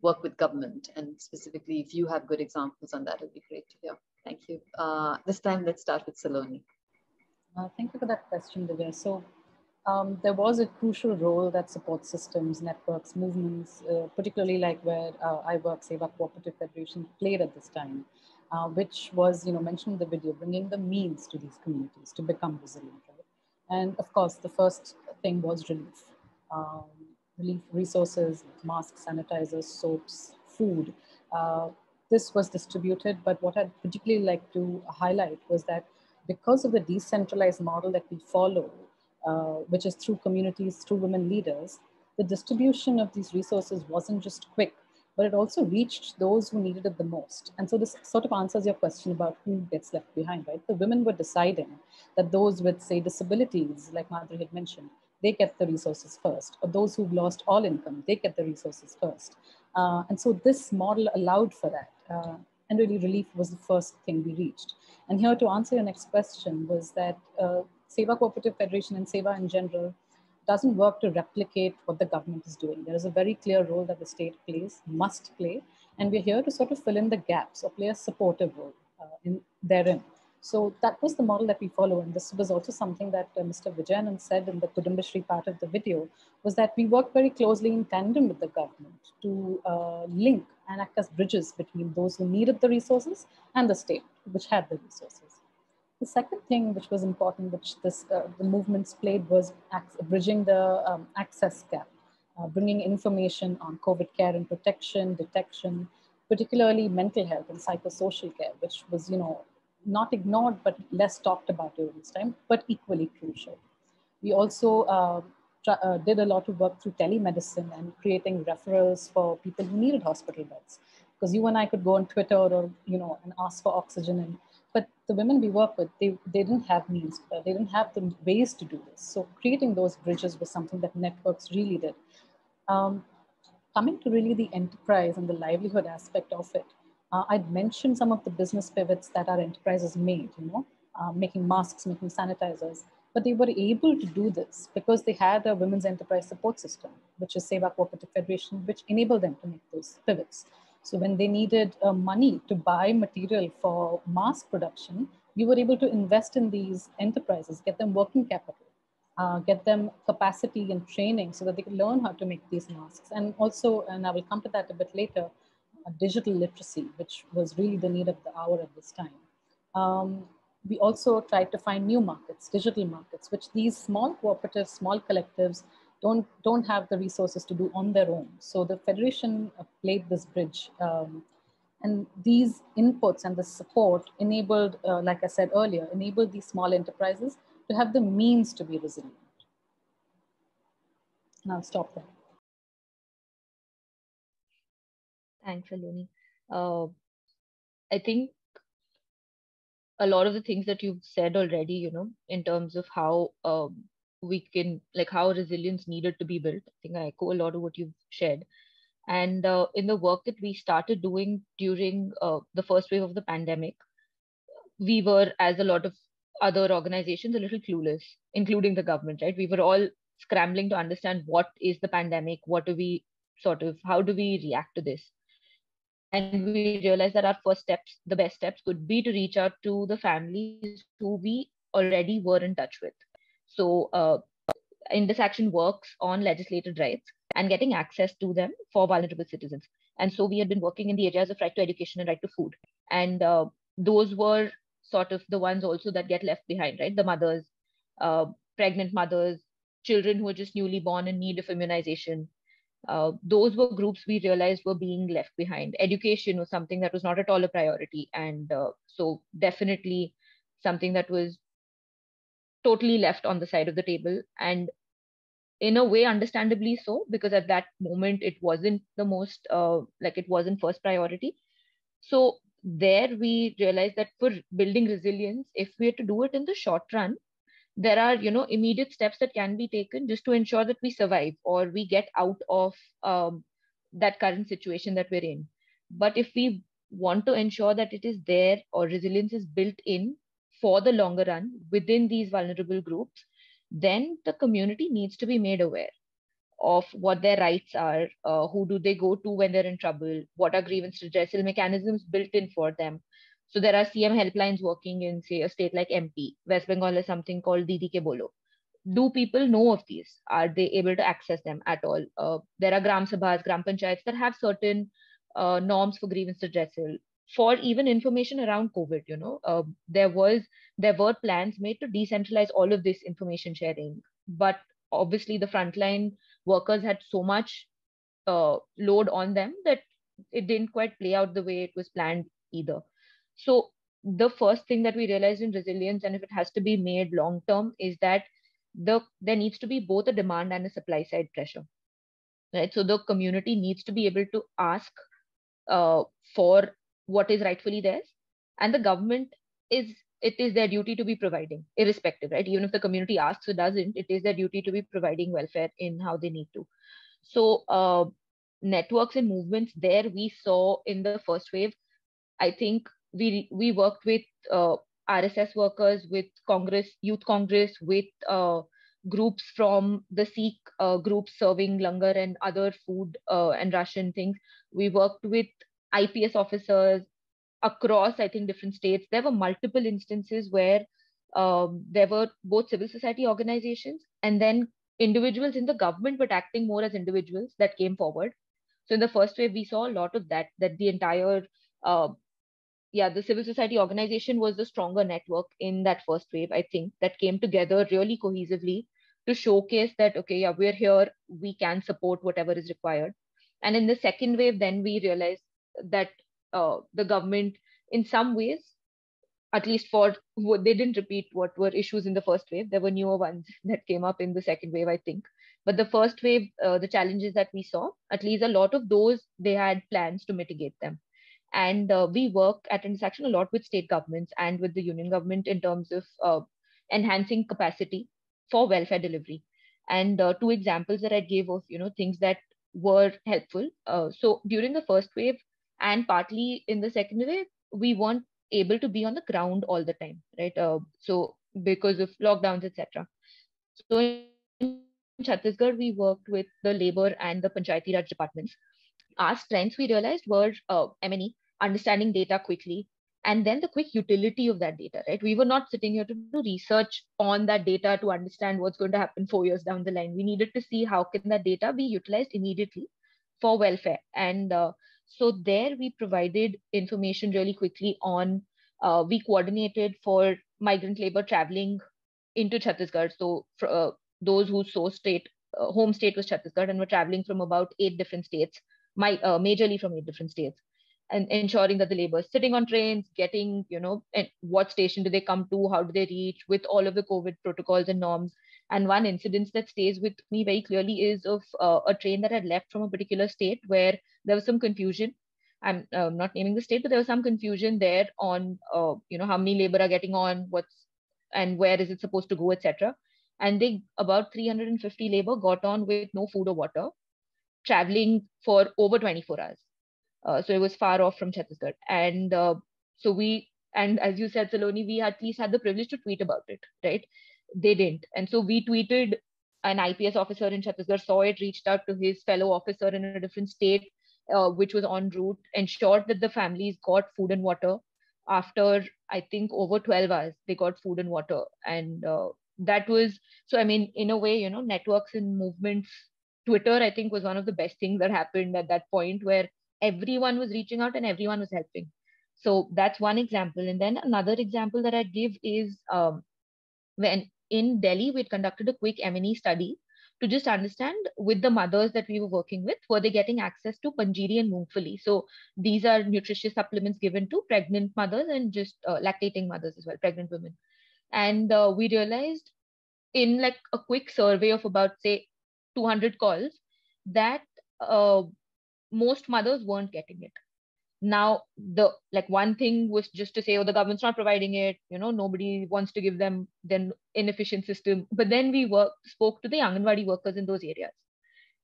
work with government? And specifically, if you have good examples on that, it'd be great to hear. Thank you. Uh, this time, let's start with Salonie. Uh, thank you for that question, Divya. So um, there was a crucial role that support systems, networks, movements, uh, particularly like where uh, I work, SEWA Cooperative Federation played at this time, uh, which was, you know, mentioned in the video, bringing the means to these communities to become resilient, right? And of course, the first thing was relief. Um, relief resources, masks, sanitizers, soaps, food. Uh, this was distributed, but what I'd particularly like to highlight was that because of the decentralized model that we follow, uh, which is through communities, through women leaders, the distribution of these resources wasn't just quick, but it also reached those who needed it the most. And so this sort of answers your question about who gets left behind, right? The women were deciding that those with, say, disabilities, like Madhuri had mentioned, they get the resources first, or those who've lost all income, they get the resources first. Uh, and so this model allowed for that. Uh, and really relief was the first thing we reached. And here to answer your next question was that uh, SEWA Cooperative Federation and SEWA in general doesn't work to replicate what the government is doing. There is a very clear role that the state plays, must play, and we're here to sort of fill in the gaps or play a supportive role uh, in therein. So that was the model that we follow. And this was also something that uh, Mr. Vijayanand said in the Kudumbashree part of the video, was that we work very closely in tandem with the government to uh, link and act as bridges between those who needed the resources and the state, which had the resources. The second thing which was important, which this, uh, the movements played was bridging the um, access gap, uh, bringing information on COVID care and protection, detection, particularly mental health and psychosocial care, which was, you know, not ignored, but less talked about during this time, but equally crucial. We also uh, uh, did a lot of work through telemedicine and creating referrals for people who needed hospital beds. Because you and I could go on Twitter or, you know, and ask for oxygen. And, but the women we work with, they, they didn't have means, uh, they didn't have the ways to do this. So creating those bridges was something that networks really did. Um, coming to really the enterprise and the livelihood aspect of it, uh, I'd mentioned some of the business pivots that our enterprises made, you know, uh, making masks, making sanitizers, but they were able to do this because they had a women's enterprise support system, which is SEWA Cooperative Federation, which enabled them to make those pivots. So when they needed uh, money to buy material for mask production, we were able to invest in these enterprises, get them working capital, uh, get them capacity and training so that they could learn how to make these masks. And also, and I will come to that a bit later, digital literacy, which was really the need of the hour at this time. Um, we also tried to find new markets, digital markets, which these small cooperatives, small collectives don't, don't have the resources to do on their own. So the Federation played this bridge. Um, and these inputs and the support enabled, uh, like I said earlier, enabled these small enterprises to have the means to be resilient. Now stop there. Thanks, Salonie. Uh, I think a lot of the things that you've said already, you know, in terms of how um, we can, like how resilience needed to be built. I think I echo a lot of what you've shared. And uh, in the work that we started doing during uh, the first wave of the pandemic, we were, as a lot of other organizations, a little clueless, including the government, right? We were all scrambling to understand what is the pandemic, what do we sort of, how do we react to this? and we realized that our first steps the best steps could be to reach out to the families who we already were in touch with so uh, Indus Action works on legislated rights and getting access to them for vulnerable citizens and so we had been working in the areas of right to education and right to food and uh, those were sort of the ones also that get left behind right the mothers uh, pregnant mothers children who are just newly born in need of immunization uh, those were groups we realized were being left behind. Education was something that was not at all a priority. And uh, so, definitely something that was totally left on the side of the table. And in a way, understandably so, because at that moment it wasn't the most, uh, like, it wasn't first priority. So, there we realized that for building resilience, if we had to do it in the short run, there are you know immediate steps that can be taken just to ensure that we survive or we get out of um, that current situation that we're in but if we want to ensure that it is there or resilience is built in for the longer run within these vulnerable groups then the community needs to be made aware of what their rights are uh, who do they go to when they're in trouble what are grievance redressal mechanisms built in for them so there are CM helplines working in, say, a state like MP. West Bengal has something called Didi Ke Bolo. Do people know of these? Are they able to access them at all? Uh, there are Gram Sabhas, Gram Panchayats that have certain uh, norms for grievance redressal. For even information around COVID, you know, uh, there was there were plans made to decentralize all of this information sharing, but obviously the frontline workers had so much uh, load on them that it didn't quite play out the way it was planned either. So the first thing that we realized in resilience, and if it has to be made long term, is that the there needs to be both a demand and a supply side pressure. Right. So the community needs to be able to ask uh, for what is rightfully theirs, and the government is it is their duty to be providing, irrespective, right? Even if the community asks or doesn't, it is their duty to be providing welfare in how they need to. So uh, networks and movements there we saw in the first wave. I think we we worked with uh, RSS workers, with Congress, Youth Congress, with uh, groups from the Sikh uh, groups serving langar and other food uh, and ration things. We worked with IPS officers across, I think, different states. There were multiple instances where um, there were both civil society organizations and then individuals in the government, but acting more as individuals that came forward. So in the first wave, we saw a lot of that, that the entire uh, yeah, the civil society organization was the stronger network in that first wave, I think, that came together really cohesively to showcase that, okay, yeah, we're here, we can support whatever is required. And in the second wave, then we realized that uh, the government, in some ways, at least for what they didn't repeat what were issues in the first wave. There were newer ones that came up in the second wave, I think. But the first wave, uh, the challenges that we saw, at least a lot of those, they had plans to mitigate them. And uh, we work at Indus Action a lot with state governments and with the union government in terms of uh, enhancing capacity for welfare delivery. And uh, two examples that I gave of you know things that were helpful. Uh, so during the first wave and partly in the second wave, we weren't able to be on the ground all the time, right? Uh, so because of lockdowns, etc. So in Chhattisgarh, we worked with the labor and the Panchayati Raj departments. Our strengths we realized were uh, M&E, understanding data quickly, and then the quick utility of that data, right? We were not sitting here to do research on that data to understand what's going to happen four years down the line. We needed to see how can that data be utilized immediately for welfare. And uh, so there we provided information really quickly on, uh, we coordinated for migrant labor traveling into Chhattisgarh. So for, uh, those whose source state, uh, home state was Chhattisgarh and were traveling from about eight different states, my, uh, majorly from eight different states and ensuring that the labor is sitting on trains, getting, you know, and what station do they come to, how do they reach with all of the COVID protocols and norms. And one incident that stays with me very clearly is of uh, a train that had left from a particular state where there was some confusion. I'm uh, not naming the state, but there was some confusion there on, uh, you know, how many labor are getting on, what's and where is it supposed to go, etc. And they about 350 labor got on with no food or water, traveling for over 24 hours uh, so it was far off from Chhattisgarh. And uh, so we, and as you said, Salonie, we at least had the privilege to tweet about it, right? They didn't. And so we tweeted, an IPS officer in Chhattisgarh saw it, reached out to his fellow officer in a different state, uh, which was en route, ensured that the families got food and water. After, I think, over 12 hours, they got food and water. And uh, that was, so I mean, in a way, you know, networks and movements Twitter, I think, was one of the best things that happened at that point where everyone was reaching out and everyone was helping so that's one example and then another example that i give is um, when in delhi we conducted a quick m&e study to just understand with the mothers that we were working with were they getting access to panjiri and moongfali so these are nutritious supplements given to pregnant mothers and just uh, lactating mothers as well pregnant women. And uh, we realized in like a quick survey of about say 200 calls that uh, most mothers weren't getting it now the like one thing was just to say oh the government's not providing it you know nobody wants to give them then inefficient system but then we work spoke to the anganwadi workers in those areas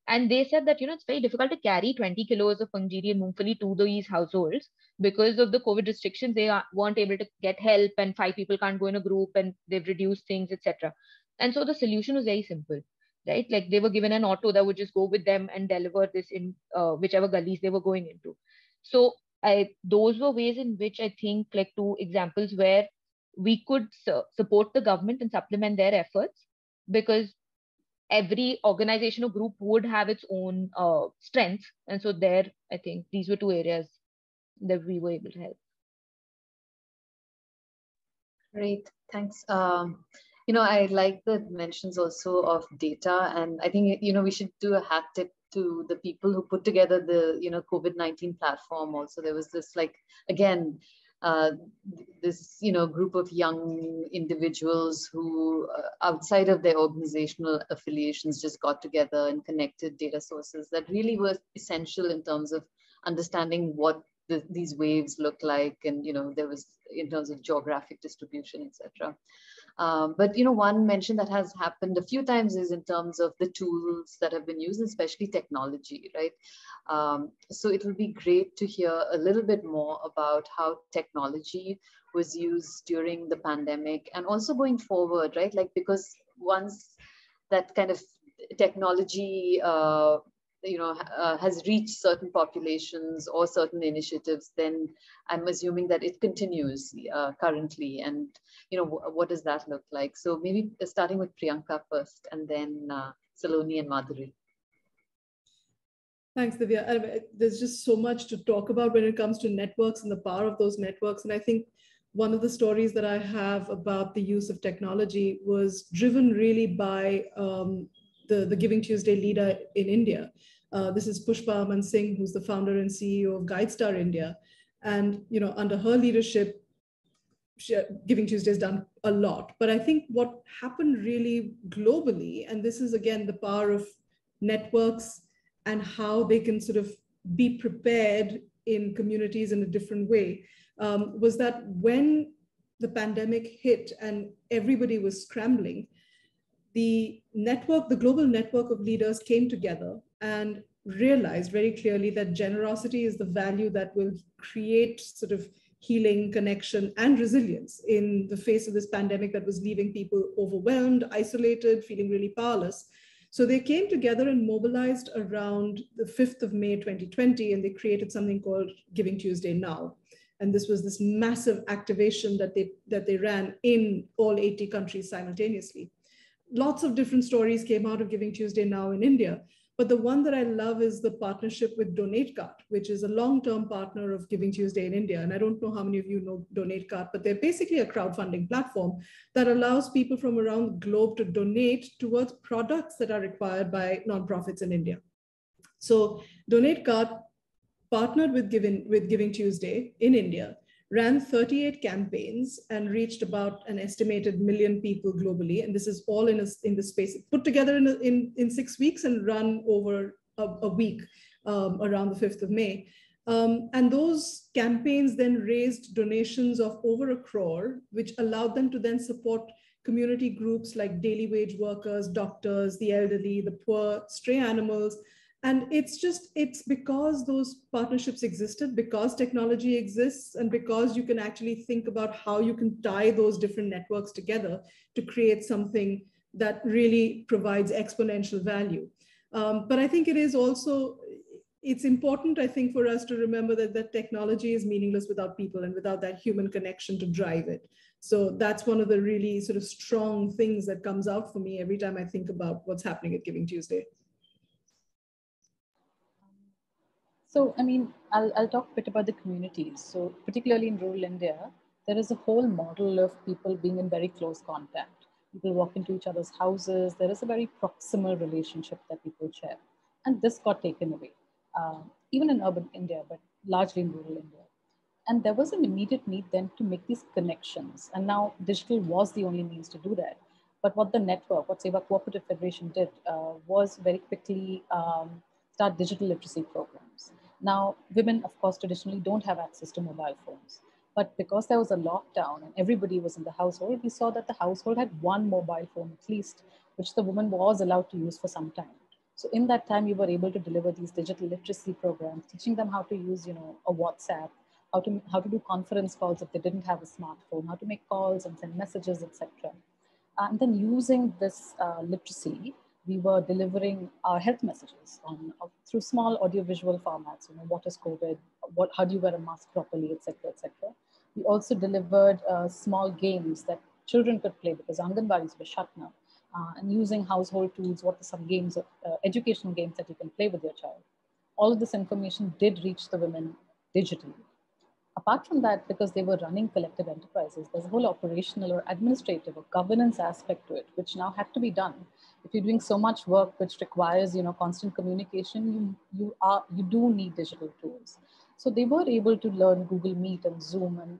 and they said that you know it's very difficult to carry 20 kilos of panjiri and moongfali to these households because of the covid restrictions they weren't able to get help and five people can't go in a group and they've reduced things etc and so the solution was very simple right? Like they were given an auto that would just go with them and deliver this in uh, whichever gullies they were going into. So I, those were ways in which I think like two examples where we could su- support the government and supplement their efforts because every organization or group would have its own uh, strengths. And so there, I think these were two areas that we were able to help. Great, thanks. Um, you know, I like the mentions also of data, and I think you know we should do a hat tip to the people who put together the you know COVID nineteen platform. Also, there was this like again uh, this you know group of young individuals who uh, outside of their organizational affiliations just got together and connected data sources that really were essential in terms of understanding what the, these waves look like and you know there was in terms of geographic distribution etc um, but you know, one mention that has happened a few times is in terms of the tools that have been used, especially technology, right? Um, so it will be great to hear a little bit more about how technology was used during the pandemic and also going forward, right? Like because once that kind of technology uh, you know uh, has reached certain populations or certain initiatives then i'm assuming that it continues uh, currently and you know w- what does that look like so maybe starting with priyanka first and then uh, Salonie and madhuri Thanks, Divya. There's just so much to talk about when it comes to networks and the power of those networks. And I think one of the stories that I have about the use of technology was driven really by um, the, the Giving Tuesday leader in India. Uh, this is Pushpa Aman Singh, who's the founder and CEO of GuideStar India. And you know, under her leadership, she, Giving Tuesday has done a lot. But I think what happened really globally, and this is again the power of networks and how they can sort of be prepared in communities in a different way, um, was that when the pandemic hit and everybody was scrambling, the network, the global network of leaders came together and realized very clearly that generosity is the value that will create sort of healing, connection, and resilience in the face of this pandemic that was leaving people overwhelmed, isolated, feeling really powerless. So they came together and mobilized around the 5th of May 2020, and they created something called Giving Tuesday Now. And this was this massive activation that they that they ran in all 80 countries simultaneously. Lots of different stories came out of Giving Tuesday Now in India. But the one that I love is the partnership with DonateCart, which is a long-term partner of Giving Tuesday in India. And I don't know how many of you know DonateCart, but they're basically a crowdfunding platform that allows people from around the globe to donate towards products that are required by nonprofits in India. So DonateCart partnered with Giving, with Giving Tuesday in India ran 38 campaigns and reached about an estimated million people globally. And this is all in, a, in the space, put together in, a, in, in six weeks and run over a, a week um, around the 5th of May. Um, and those campaigns then raised donations of over a crore, which allowed them to then support community groups like daily wage workers, doctors, the elderly, the poor, stray animals, and it's just it's because those partnerships existed because technology exists and because you can actually think about how you can tie those different networks together to create something that really provides exponential value. Um, but i think it is also it's important i think for us to remember that that technology is meaningless without people and without that human connection to drive it. So that's one of the really sort of strong things that comes out for me every time i think about what's happening at giving tuesday So, I mean, I'll, I'll talk a bit about the communities. So, particularly in rural India, there is a whole model of people being in very close contact. People walk into each other's houses. There is a very proximal relationship that people share. And this got taken away, uh, even in urban India, but largely in rural India. And there was an immediate need then to make these connections. And now digital was the only means to do that. But what the network, what SEWA Cooperative Federation did, uh, was very quickly um, start digital literacy programs. Now, women, of course, traditionally don't have access to mobile phones. But because there was a lockdown and everybody was in the household, we saw that the household had one mobile phone at least, which the woman was allowed to use for some time. So in that time, we were able to deliver these digital literacy programs, teaching them how to use, you know, a WhatsApp, how to, how to do conference calls if they didn't have a smartphone, how to make calls and send messages, etc. And then using this uh, literacy we were delivering our health messages on, uh, through small audiovisual formats. You know, what is COVID? What, how do you wear a mask properly, etc., etc. We also delivered uh, small games that children could play because Anganwadis were shut now. Uh, and using household tools, what are some games, uh, educational games that you can play with your child. All of this information did reach the women digitally apart from that, because they were running collective enterprises, there's a whole operational or administrative or governance aspect to it, which now had to be done. If you're doing so much work which requires, you know, constant communication, you you are you do need digital tools. So they were able to learn Google Meet and Zoom and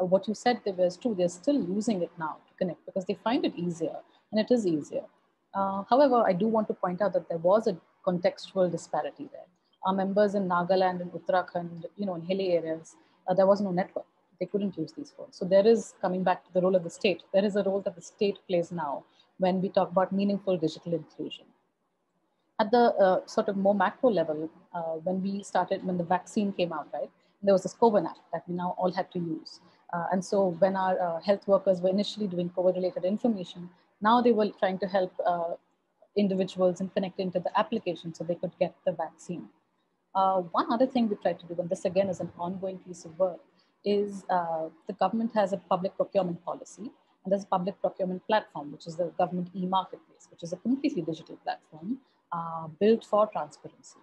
uh, what you said there was true. They're still using it now to connect because they find it easier and it is easier. Uh, however, I do want to point out that there was a contextual disparity there. Our members in Nagaland and Uttarakhand, you know, in hilly areas, uh, there was no network. They couldn't use these phones. So there is, coming back to the role of the state, there is a role that the state plays now when we talk about meaningful digital inclusion. At the uh, sort of more macro level, uh, when we started, when the vaccine came out, right, there was this COVID act that we now all had to use. Uh, and so when our uh, health workers were initially doing COVID related information, now they were trying to help uh, individuals and connect into the application so they could get the vaccine. Uh, one other thing we tried to do, and this again is an ongoing piece of work, is uh, the government has a public procurement policy and there's a public procurement platform, which is the government e-marketplace, which is a completely digital platform uh, built for transparency.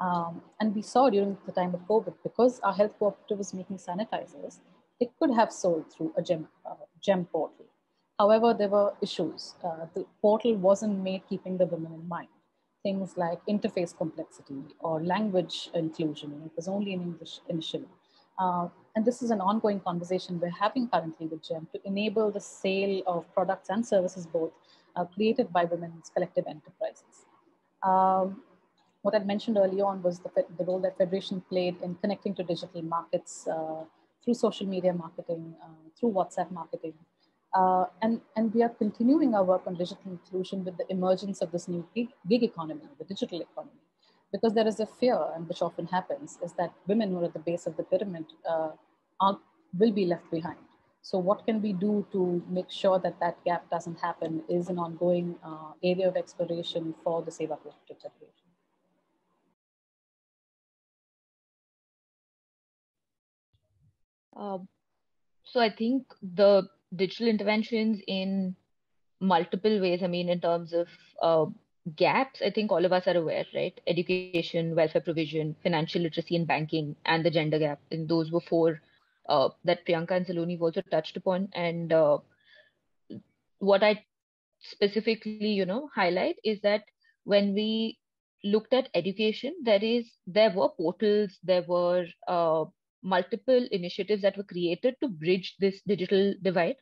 Um, and we saw during the time of COVID, because our health cooperative was making sanitizers, it could have sold through a GEM, uh, GEM portal. However, there were issues. Uh, the portal wasn't made keeping the women in mind. Things like interface complexity or language inclusion. It was only in English initially. Uh, and this is an ongoing conversation we're having currently with GEM to enable the sale of products and services both uh, created by women's collective enterprises. Um, what I mentioned earlier on was the, the, role that Federation played in connecting to digital markets uh, through social media marketing, uh, through WhatsApp marketing. Uh, and, and we are continuing our work on digital inclusion with the emergence of this new gig, gig economy, the digital economy because there is a fear, and which often happens, is that women who are at the base of the pyramid uh, are, will be left behind. So what can we do to make sure that that gap doesn't happen is an ongoing uh, area of exploration for the SEWA Cooperative Generation. Um, so I think the digital interventions in multiple ways. I mean, in terms of uh, gaps, I think all of us are aware, right? Education, welfare provision, financial literacy and banking, and the gender gap. And those were four uh, that Priyanka and Salonie also touched upon. And uh, what I specifically, you know, highlight is that when we looked at education, there is there were portals, there were uh, multiple initiatives that were created to bridge this digital divide.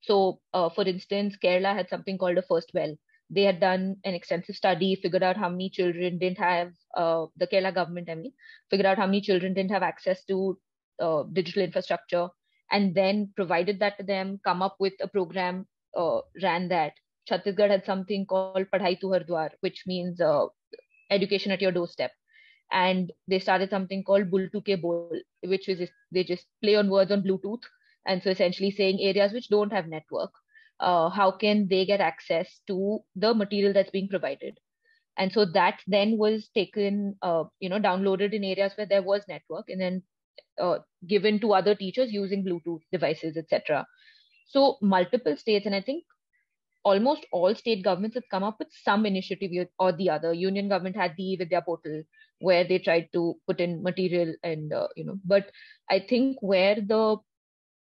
So, uh, for instance, Kerala had something called a First Bell, they had done an extensive study, figured out how many children didn't have, uh, the Kerala government, I mean, figured out how many children didn't have access to uh, digital infrastructure, and then provided that to them, come up with a program, uh, ran that. Chhattisgarh had something called Padhai Tu Har which means uh, education at your doorstep. And they started something called Bultoo Ke Bol, which is they just play on words on Bluetooth. And so essentially saying areas which don't have network uh, how can they get access to the material that's being provided? And so that then was taken uh, you know downloaded in areas where there was network and then uh, given to other teachers using bluetooth devices etc so multiple states and i think almost all state governments have come up with some initiative or the other. Union government had the vidya portal where they tried to put in material and uh, you know but i think where the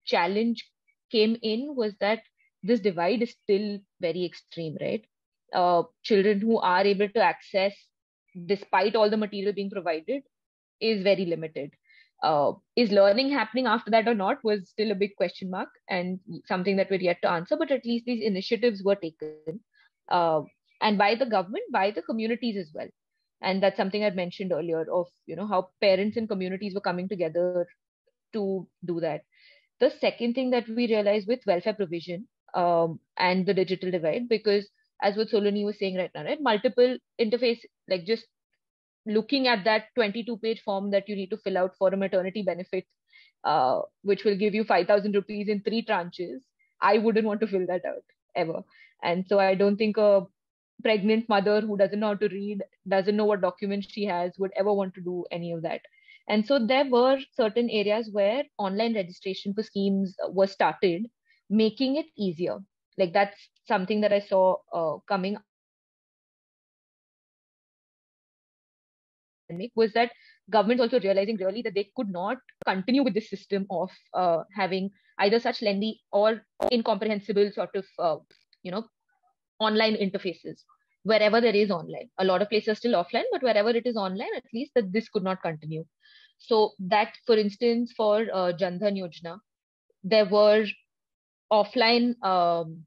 challenge came in was that this divide is still very extreme, right? Uh, children who are able to access, despite all the material being provided, is very limited. Uh, is learning happening after that or not was still a big question mark and something that we're yet to answer. But at least these initiatives were taken, uh, and by the government, by the communities as well. And that's something I'd mentioned earlier of you know how parents and communities were coming together to do that. The second thing that we realized with welfare provision um, and the digital divide because as what Salonie was saying right now, right? Multiple interface, like just looking at that 22 page form that you need to fill out for a maternity benefit, uh, which will give you 5,000 rupees in three tranches. I wouldn't want to fill that out ever. And so I don't think a pregnant mother who doesn't know how to read, doesn't know what documents she has, would ever want to do any of that. And so there were certain areas where online registration for schemes was started making it easier like that's something that i saw uh, coming was that governments also realizing really that they could not continue with this system of uh, having either such lengthy or incomprehensible sort of uh, you know online interfaces wherever there is online a lot of places are still offline but wherever it is online at least that this could not continue so that for instance for uh, Jan Dhan Yojana there were offline um,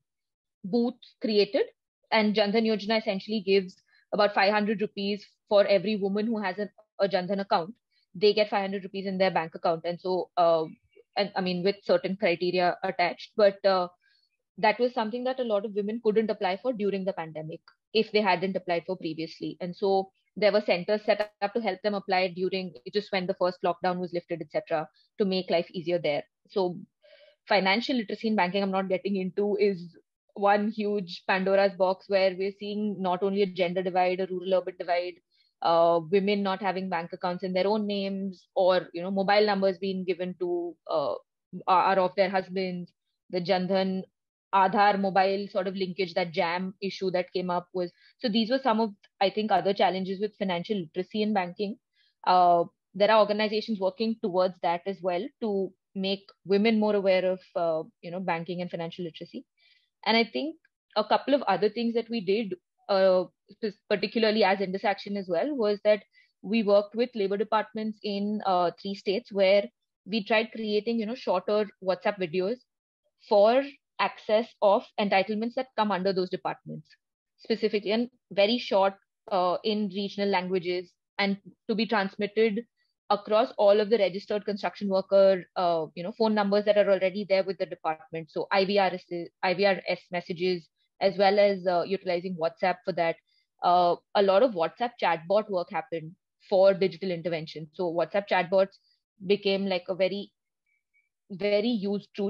booths created, and Jandhan Yojana essentially gives about 500 rupees for every woman who has a, a Jandhan account. They get 500 rupees in their bank account, and so uh, and I mean with certain criteria attached. But uh, that was something that a lot of women couldn't apply for during the pandemic if they hadn't applied for previously, and so there were centers set up to help them apply during just when the first lockdown was lifted, etc., to make life easier there. So financial literacy in banking, I'm not getting into, is one huge Pandora's box where we're seeing not only a gender divide, a rural urban divide, uh, women not having bank accounts in their own names, or you know mobile numbers being given to uh, are of their husbands. The Jan Dhan Aadhaar mobile sort of linkage, that jam issue that came up was so these were some of I think other challenges with financial literacy in banking. Uh, there are organizations working towards that as well to make women more aware of uh, you know banking and financial literacy. And I think a couple of other things that we did, uh, particularly as Indus Action as well, was that we worked with labor departments in uh, three states where we tried creating you know shorter WhatsApp videos for access of entitlements that come under those departments. Specifically and very short uh, in regional languages and to be transmitted across all of the registered construction worker uh, you know phone numbers that are already there with the department. So ivrs ivrs messages as well as uh, utilizing whatsapp for that. Uh, a lot of whatsapp chatbot work happened for digital intervention. So whatsapp chatbots became like a very very used tool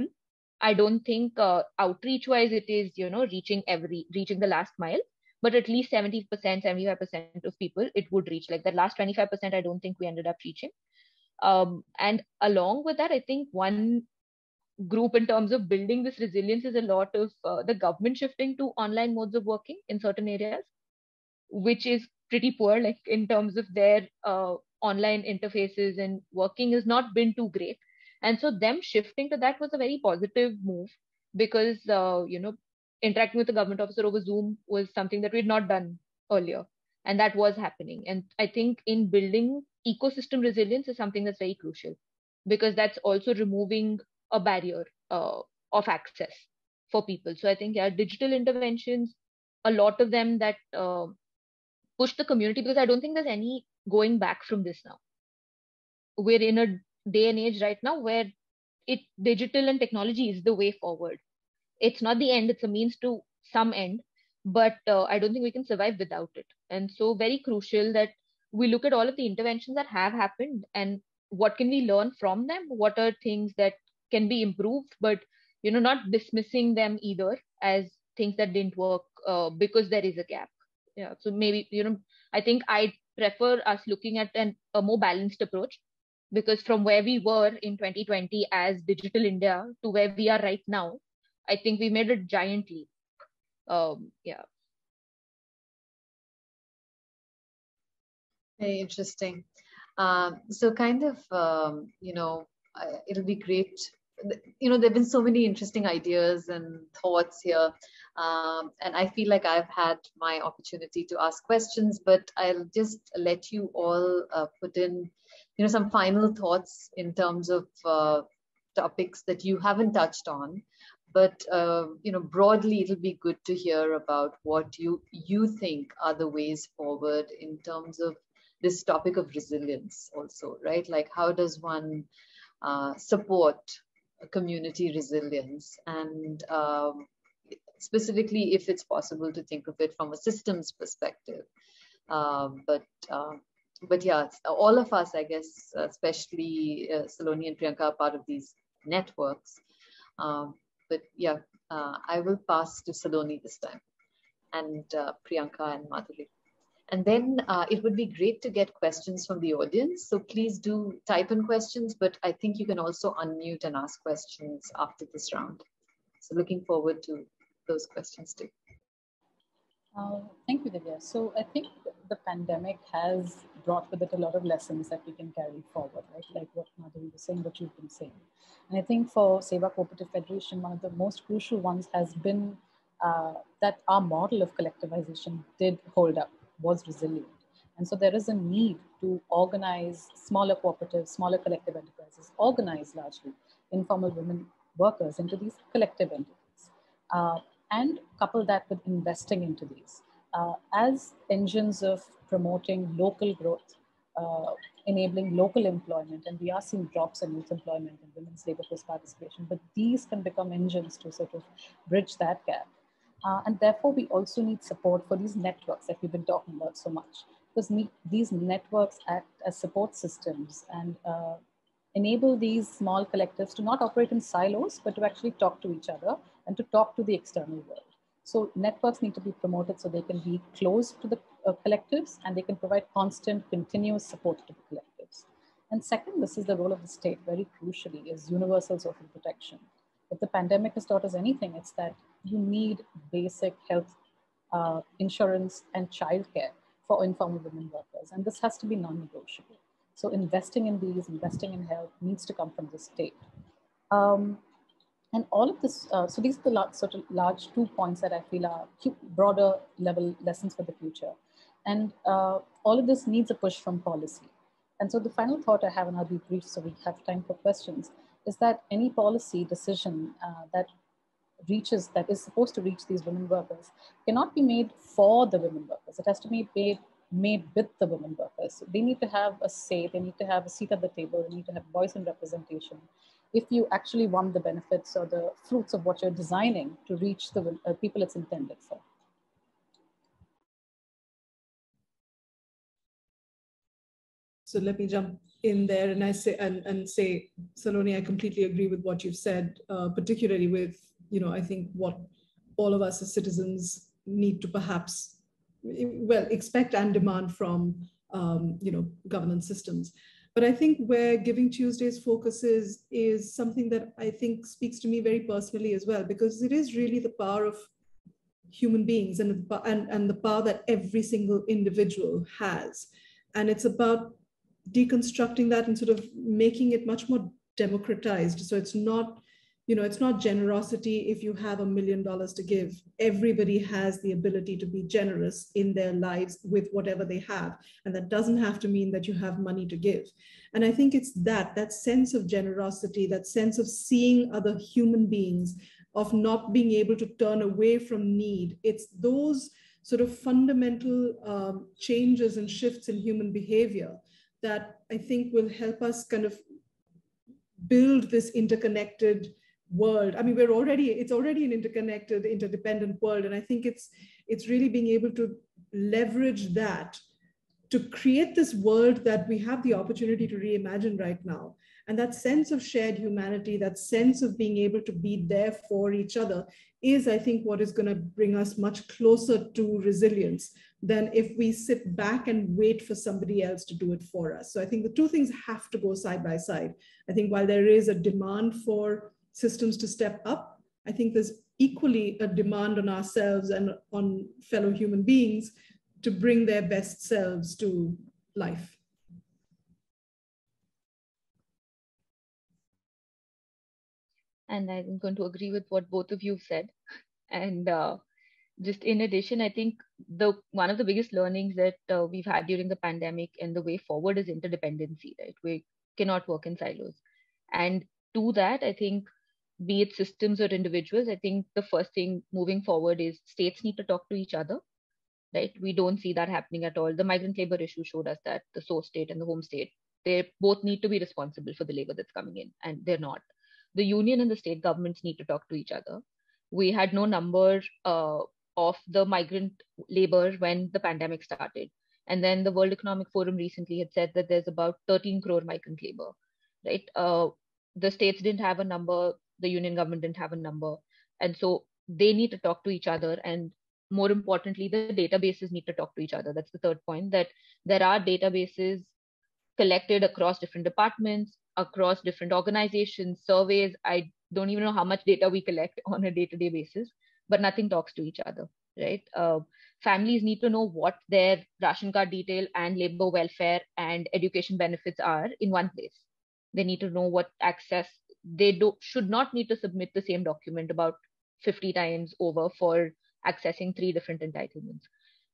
i don't think uh, outreach wise it is you know reaching every reaching the last mile but at least 70% 75% of people it would reach. Like that last 25% i don't think we ended up reaching. Um, and along with that i think one group in terms of building this resilience is a lot of uh, the government shifting to online modes of working in certain areas which is pretty poor like in terms of their uh, online interfaces and working has not been too great and so them shifting to that was a very positive move because uh, you know interacting with a government officer over Zoom was something that we had not done earlier. And that was happening. And I think in building ecosystem resilience is something that's very crucial because that's also removing a barrier uh, of access for people. So I think, yeah, digital interventions, a lot of them that uh, push the community because I don't think there's any going back from this now. We're in a day and age right now where it digital and technology is the way forward. It's not the end it's a means to some end but uh, i don't think we can survive without it. And so very crucial that we look at all of the interventions that have happened and what can we learn from them? What are things that can be improved but you know not dismissing them either as things that didn't work uh, because there is a gap. Yeah so maybe you know i think i prefer us looking at an, a more balanced approach because from where we were in 2020 as digital india to where we are right now I think we made a giant leap. Um, yeah. Very interesting. Um, so, kind of, um, you know, it'll be great. You know, there have been so many interesting ideas and thoughts here. Um, and I feel like I've had my opportunity to ask questions, but I'll just let you all uh, put in, you know, some final thoughts in terms of uh, topics that you haven't touched on but uh, you know broadly it'll be good to hear about what you you think are the ways forward in terms of this topic of resilience also right? Like how does one uh, support community resilience? And um, specifically if it's possible to think of it from a systems perspective uh, but but yeah all of us i guess especially uh, Salonie and priyanka are part of these networks um, but yeah, uh, I will pass to Salonie this time and uh, Priyanka and Madhuri. And then uh, it would be great to get questions from the audience. So please do type in questions, but I think you can also unmute and ask questions after this round. So looking forward to those questions too. Uh, thank you, Divya. So I think the pandemic has brought with it a lot of lessons that we can carry forward, right? Like what Madhuri was saying, what you've been saying. And I think for SEWA Cooperative Federation, one of the most crucial ones has been uh, that our model of collectivization did hold up, was resilient. And so there is a need to organize smaller cooperatives, smaller collective enterprises, organize largely informal women workers into these collective entities. Uh, and couple that with investing into these uh, as engines of promoting local growth, uh, enabling local employment. And we are seeing drops in youth employment and women's labor force participation, but these can become engines to sort of bridge that gap. Uh, and therefore, we also need support for these networks that we've been talking about so much, because these networks act as support systems and uh, enable these small collectives to not operate in silos, but to actually talk to each other and to talk to the external world. So networks need to be promoted so they can be close to the uh, collectives and they can provide constant, continuous support to the collectives. And second, this is the role of the state, very crucially, is universal social protection. If the pandemic has taught us anything, it's that you need basic health uh, insurance and childcare for informal women workers. And this has to be non-negotiable. So investing in these, investing in health needs to come from the state. Um, and all of this, uh, so these are the large, sort of large two points that I feel are broader level lessons for the future. And uh, all of this needs a push from policy. And so the final thought I have, and I'll be brief so we have time for questions, is that any policy decision uh, that reaches, that is supposed to reach these women workers, cannot be made for the women workers. It has to be made, made with the women workers. They need to have a say, they need to have a seat at the table, they need to have voice and representation if you actually want the benefits or the fruits of what you're designing to reach the uh, people it's intended for. So let me jump in there and I say and, and say, Salonie, I completely agree with what you've said, uh, particularly with, you know, I think what all of us as citizens need to perhaps well expect and demand from um, you know governance systems. But I think where Giving Tuesdays focuses is something that I think speaks to me very personally as well, because it is really the power of human beings and, and, and the power that every single individual has. And it's about deconstructing that and sort of making it much more democratized. So it's not you know, it's not generosity if you have a million dollars to give. Everybody has the ability to be generous in their lives with whatever they have. And that doesn't have to mean that you have money to give. And I think it's that, that sense of generosity, that sense of seeing other human beings, of not being able to turn away from need. It's those sort of fundamental um, changes and shifts in human behavior that I think will help us kind of build this interconnected world. I mean we're already it's already an interconnected interdependent world. And i think it's it's really being able to leverage that to create this world that we have the opportunity to reimagine right now. And that sense of shared humanity that sense of being able to be there for each other is i think what is going to bring us much closer to resilience than if we sit back and wait for somebody else to do it for us. So i think the two things have to go side by side. I think while there is a demand for systems to step up. I think there's equally a demand on ourselves and on fellow human beings to bring their best selves to life. And I'm going to agree with what both of you said. And uh, just in addition, I think the one of the biggest learnings that uh, we've had during the pandemic and the way forward is interdependency, right? We cannot work in silos. And to that, I think be it systems or individuals, I think the first thing moving forward is states need to talk to each other, right? We don't see that happening at all. The migrant labor issue showed us that the source state and the home state, they both need to be responsible for the labor that's coming in, and they're not. The union and the state governments need to talk to each other. We had no number uh, of the migrant labor when the pandemic started. And then the World Economic Forum recently had said that there's about 13 crore migrant labor, right? Uh, the states didn't have a number the union government didn't have a number. And so they need to talk to each other. And more importantly the databases need to talk to each other. That's the third point that there are databases collected across different departments across different organizations surveys. I don't even know how much data we collect on a day-to-day basis but nothing talks to each other right? Uh, families need to know what their ration card detail and labor welfare and education benefits are in one place. They need to know what access they do, should not need to submit the same document about 50 times over for accessing three different entitlements.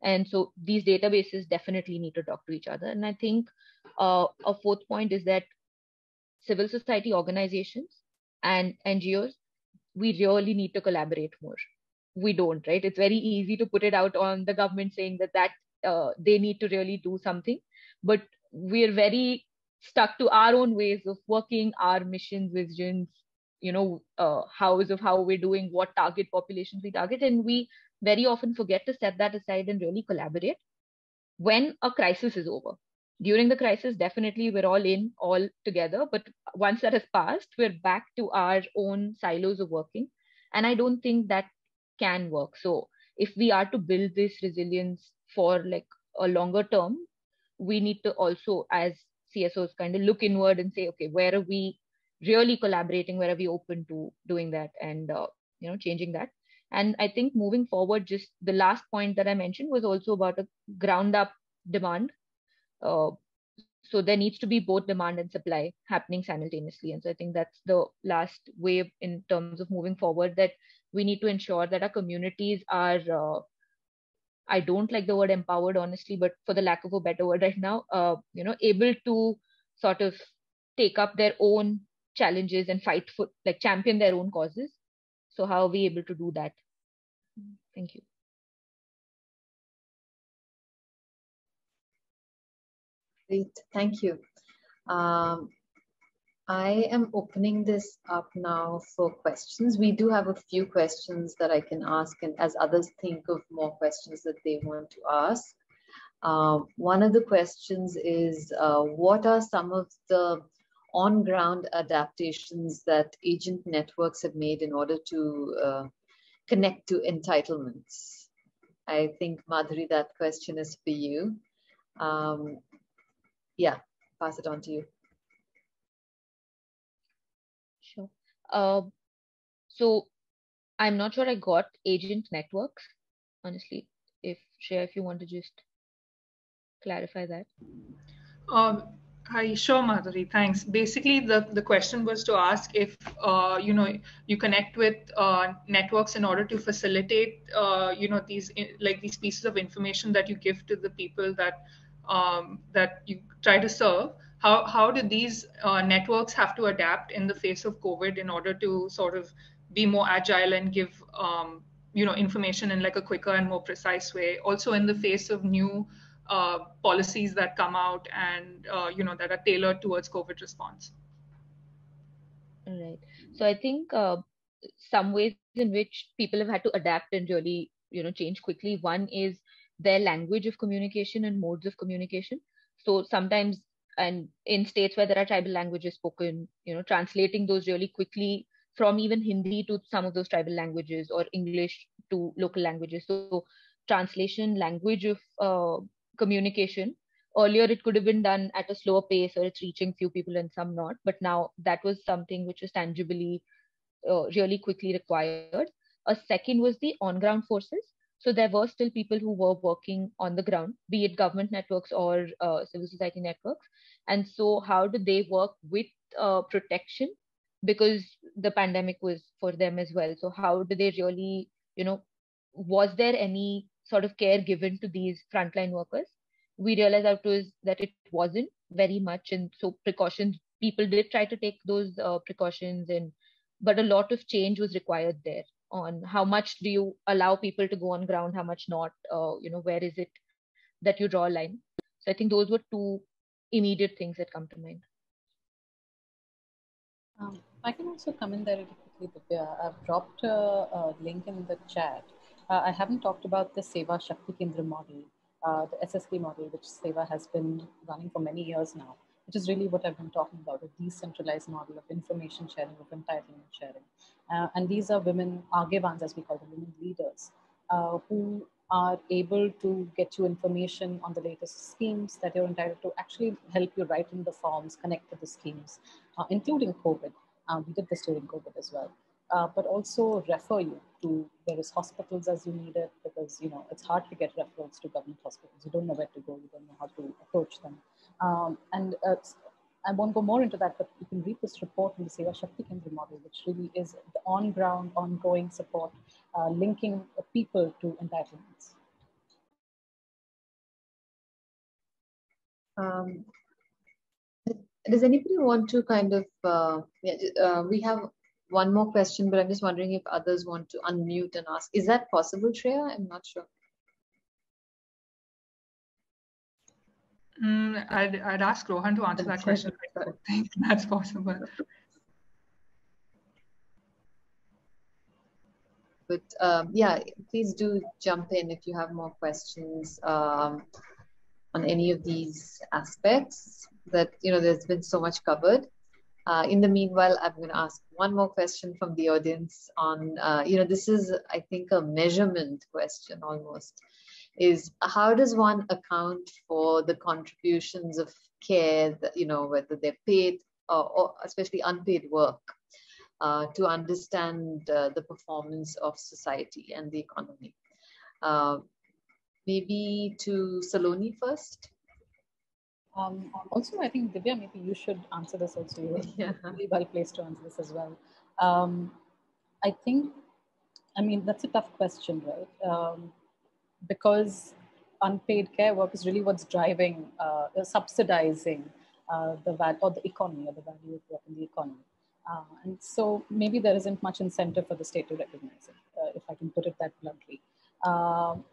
And so these databases definitely need to talk to each other. And I think uh, a fourth point is that civil society organizations and ngos we really need to collaborate more we don't right it's very easy to put it out on the government saying that that uh, they need to really do something but we're very stuck to our own ways of working our missions visions you know uh, hows of how we're doing what target populations we target. And we very often forget to set that aside and really collaborate when a crisis is over. During the crisis definitely we're all in all together. But once that has passed we're back to our own silos of working. And i don't think that can work. So if we are to build this resilience for like a longer term we need to also as csos kind of look inward and say okay where are we really collaborating? Where are we open to doing that and uh, you know changing that? And i think moving forward just the last point that i mentioned was also about a ground up demand. Uh, so there needs to be both demand and supply happening simultaneously. And so i think that's the last wave in terms of moving forward that we need to ensure that our communities are uh, i don't like the word empowered honestly but for the lack of a better word right now uh, you know able to sort of take up their own challenges and fight for like champion their own causes. So how are we able to do that? Thank you. Great, thank you. Um, I am opening this up now for questions. We do have a few questions that I can ask, and as others think of more questions that they want to ask. Uh, one of the questions is uh, What are some of the on ground adaptations that agent networks have made in order to uh, connect to entitlements? I think, Madhuri, that question is for you. Um, yeah, pass it on to you. Uh, so I'm not sure I got agent networks, honestly. If Shreya, if you want to just clarify that. Um, hi, sure, Madhuri. Thanks. Basically, the, the question was to ask if uh, you know you connect with uh, networks in order to facilitate uh, you know these like these pieces of information that you give to the people that um, that you try to serve how, how do these uh, networks have to adapt in the face of covid in order to sort of be more agile and give um, you know information in like a quicker and more precise way? Also in the face of new uh, policies that come out and uh, you know that are tailored towards covid response. Right so i think uh, some ways in which people have had to adapt and really you know change quickly. One is their language of communication and modes of communication. So sometimes, and in states where there are tribal languages spoken, you know, translating those really quickly from even Hindi to some of those tribal languages or English to local languages. So translation, language of uh, communication. Earlier, it could have been done at a slower pace, or it's reaching few people and some not. But now that was something which was tangibly, uh, really quickly required. A second was the on-ground forces. So there were still people who were working on the ground, be it government networks or uh, civil society networks. And so, how do they work with uh, protection? Because the pandemic was for them as well. So, how do they really, you know, was there any sort of care given to these frontline workers? We realized afterwards that it wasn't very much, and so precautions. People did try to take those uh, precautions, and but a lot of change was required there on how much do you allow people to go on ground how much not uh, you know where is it that you draw a line so i think those were two immediate things that come to mind. Um, i can also come in there quickly i've dropped a, a, link in the chat. Uh, i haven't talked about the SEWA Shakti Kendra model uh, the ssk model which seva has been running for many years now which is really what I've been talking about, a decentralized model of information sharing, of entitlement sharing. Uh, and these are women, Aagewans, as we call them, women leaders, uh, who are able to get you information on the latest schemes that you're entitled to, actually help you write in the forms, connect to the schemes, uh, including COVID. Uh, we did this during COVID as well. Uh, but also refer you to various hospitals as you need it because you know it's hard to get referrals to government hospitals. You don't know where to go. You don't know how to approach them. Um, and uh, I won't go more into that, but you can read this report in the SEWA Shakti Kendra model, which really is the on-ground, ongoing support, uh, linking people to entitlements. Um, does anybody want to kind of, uh, yeah, uh, we have one more question, but I'm just wondering if others want to unmute and ask. Is that possible, Shreya? I'm not sure. Mm, I'd, I'd ask Rohan to answer that question. I think that's possible. But um, yeah, please do jump in if you have more questions um, on any of these aspects that, you know, there's been so much covered. Uh, in the meanwhile, I'm going to ask one more question from the audience on, uh, you know, this is, I think, a measurement question almost, is how does one account for the contributions of care, that, you know, whether they're paid or, or especially unpaid work, uh, to understand uh, the performance of society and the economy? Uh, maybe to Salonie first. Um, also, I think Divya, maybe you should answer this also. You're Yeah. really well placed to answer this as well. Um, I think, I mean, that's a tough question, right? Um, because unpaid care work is really what's driving, uh, subsidizing uh, the value or the economy or the value of work in the economy. Uh, and so maybe there isn't much incentive for the state to recognize it, uh, if I can put it that bluntly. Um,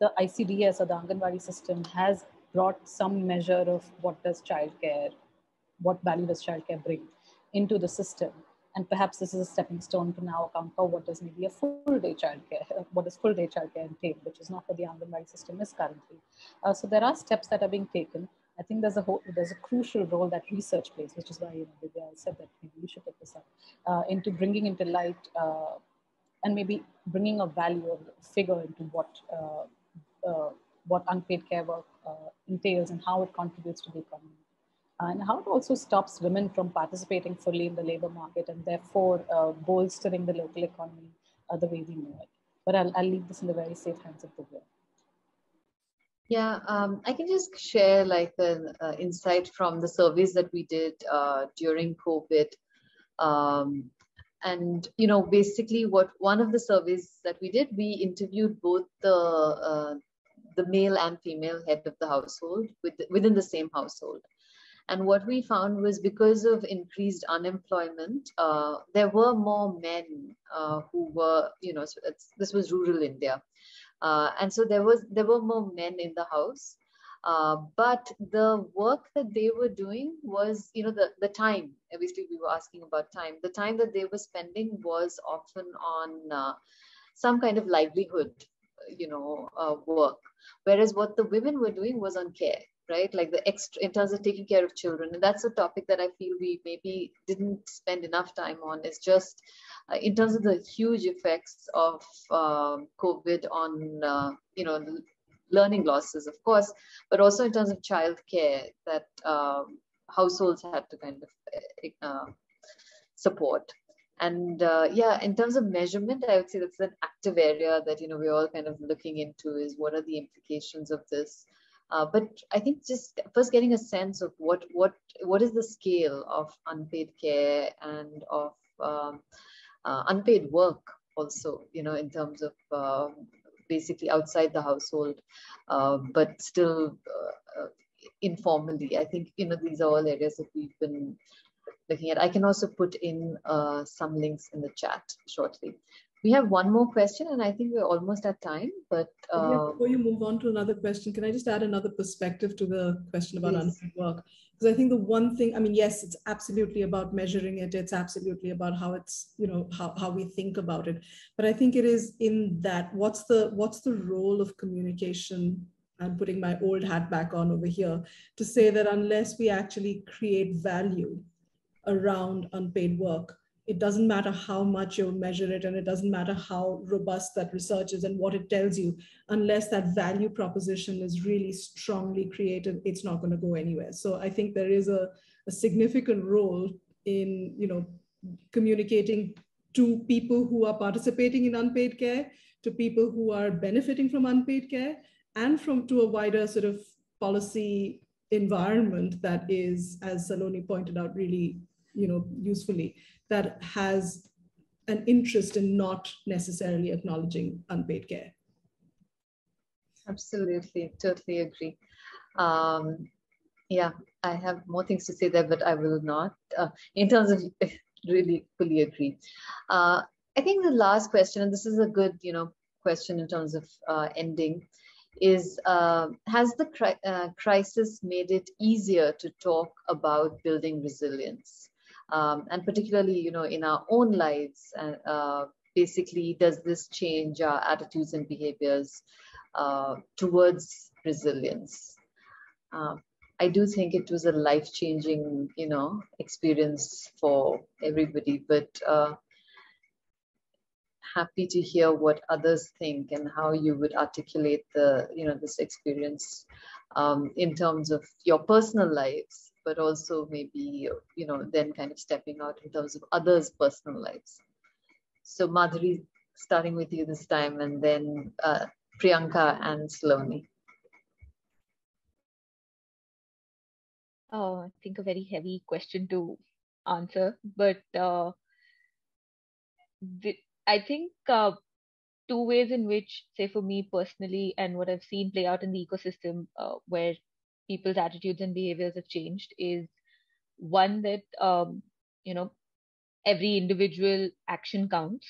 the ICDS or the Anganwadi system has brought some measure of what does childcare, what value does childcare bring into the system. And perhaps this is a stepping stone to now account for what does maybe a full day childcare, what does full day childcare entail, which is not what the Anganwadi system is currently. Uh, so there are steps that are being taken. I think there's a whole, there's a crucial role that research plays, which is why you know said that maybe we should take this up uh, into bringing into light uh, and maybe bringing a value or figure into what uh, uh, what unpaid care work uh, entails and how it contributes to the economy. And how it also stops women from participating fully in the labor market and therefore uh, bolstering the local economy the way we know it. But I'll, I'll leave this in the very safe hands of Divya. Yeah, um, I can just share like an uh, insight from the surveys that we did uh, during COVID. Um, and you know, basically, what one of the surveys that we did, we interviewed both the uh, the male and female head of the household with, within the same household. And what we found was because of increased unemployment, uh, there were more men uh, who were, you know, so this was rural India, uh, and so there was there were more men in the house. Uh, but the work that they were doing was, you know, the, the time, obviously we were asking about time, the time that they were spending was often on uh, some kind of livelihood, you know, uh, work. Whereas what the women were doing was on care, right? Like the extra, in terms of taking care of children. And that's a topic that I feel we maybe didn't spend enough time on. is just uh, in terms of the huge effects of um COVID on, uh, you know, learning losses, of course, but also in terms of childcare that um, households had to kind of uh, support. And uh, yeah, in terms of measurement, I would say that's an active area that you know we're all kind of looking into is what are the implications of this. Uh, but I think just first getting a sense of what what what is the scale of unpaid care and of um, uh, unpaid work also, you know, in terms of um, basically outside the household, uh, but still uh, uh, informally. I think you know these are all areas that we've been looking at. I can also put in uh, some links in the chat shortly. We have one more question, and I think we're almost at time. But Yeah, uh, before you move on to another question, can I just add another perspective to the question about unpaid work? Because I think the one thing, I mean, yes, it's absolutely about measuring it. It's absolutely about how it's, you know, how, how we think about it. But I think it is in that what's the what's the role of communication? I'm putting my old hat back on over here to say that unless we actually create value around unpaid work, it doesn't matter how much you measure it and it doesn't matter how robust that research is and what it tells you unless that value proposition is really strongly created it's not going to go anywhere. So i think there is a, a significant role in you know communicating to people who are participating in unpaid care to people who are benefiting from unpaid care and from to a wider sort of policy environment that is as Salonie pointed out really you know usefully that has an interest in not necessarily acknowledging unpaid care. Absolutely, totally agree. Um, yeah, I have more things to say there, but I will not. Uh, in terms of really fully agree. Uh, I think the last question, and this is a good, you know, question in terms of uh, ending, is uh, has the cri uh, crisis made it easier to talk about building resilience, um, and particularly, you know, in our own lives? And uh, basically, does this change our attitudes and behaviors uh, towards resilience? Um, I do think it was a life changing, you know, experience for everybody. But uh, happy to hear what others think and how you would articulate the, you know, this experience um, in terms of your personal lives, but also maybe, you know, then kind of stepping out in terms of others' personal lives. So Madhuri, starting with you this time, and then uh, Priyanka and Saloni. uh, I think a very heavy question to answer, but uh, I think uh, two ways in which, say, for me personally, and what I've seen play out in the ecosystem uh, where people's attitudes and behaviors have changed is one that, um, you know, every individual action counts.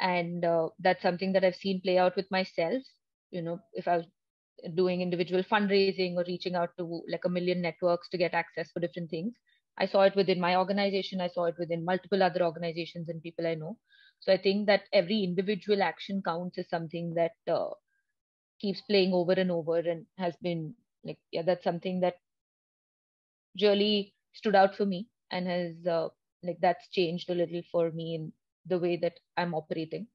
And uh, that's something that I've seen play out with myself. You know, if I was doing individual fundraising or reaching out to like a million networks to get access for different things. I saw it within my organization. I saw it within multiple other organizations and people I know. So I think that every individual action counts is something that uh, keeps playing over and over and has been like, yeah, that's something that really stood out for me and has uh, like that's changed a little for me in the way that I'm operating.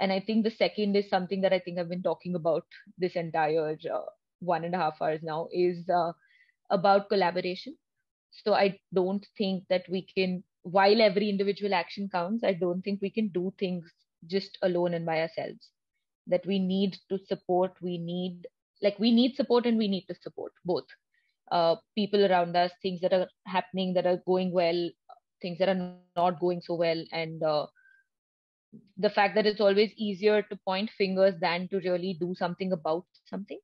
And i think the second is something that i think i've been talking about this entire uh, one and a half hours now is uh, about collaboration. So i don't think that we can while every individual action counts i don't think we can do things just alone and by ourselves. That we need to support we need like we need support and we need to support both. Uh, people around us things that are happening that are going well things that are not going so well and uh, the fact that it's always easier to point fingers than to really do something about something.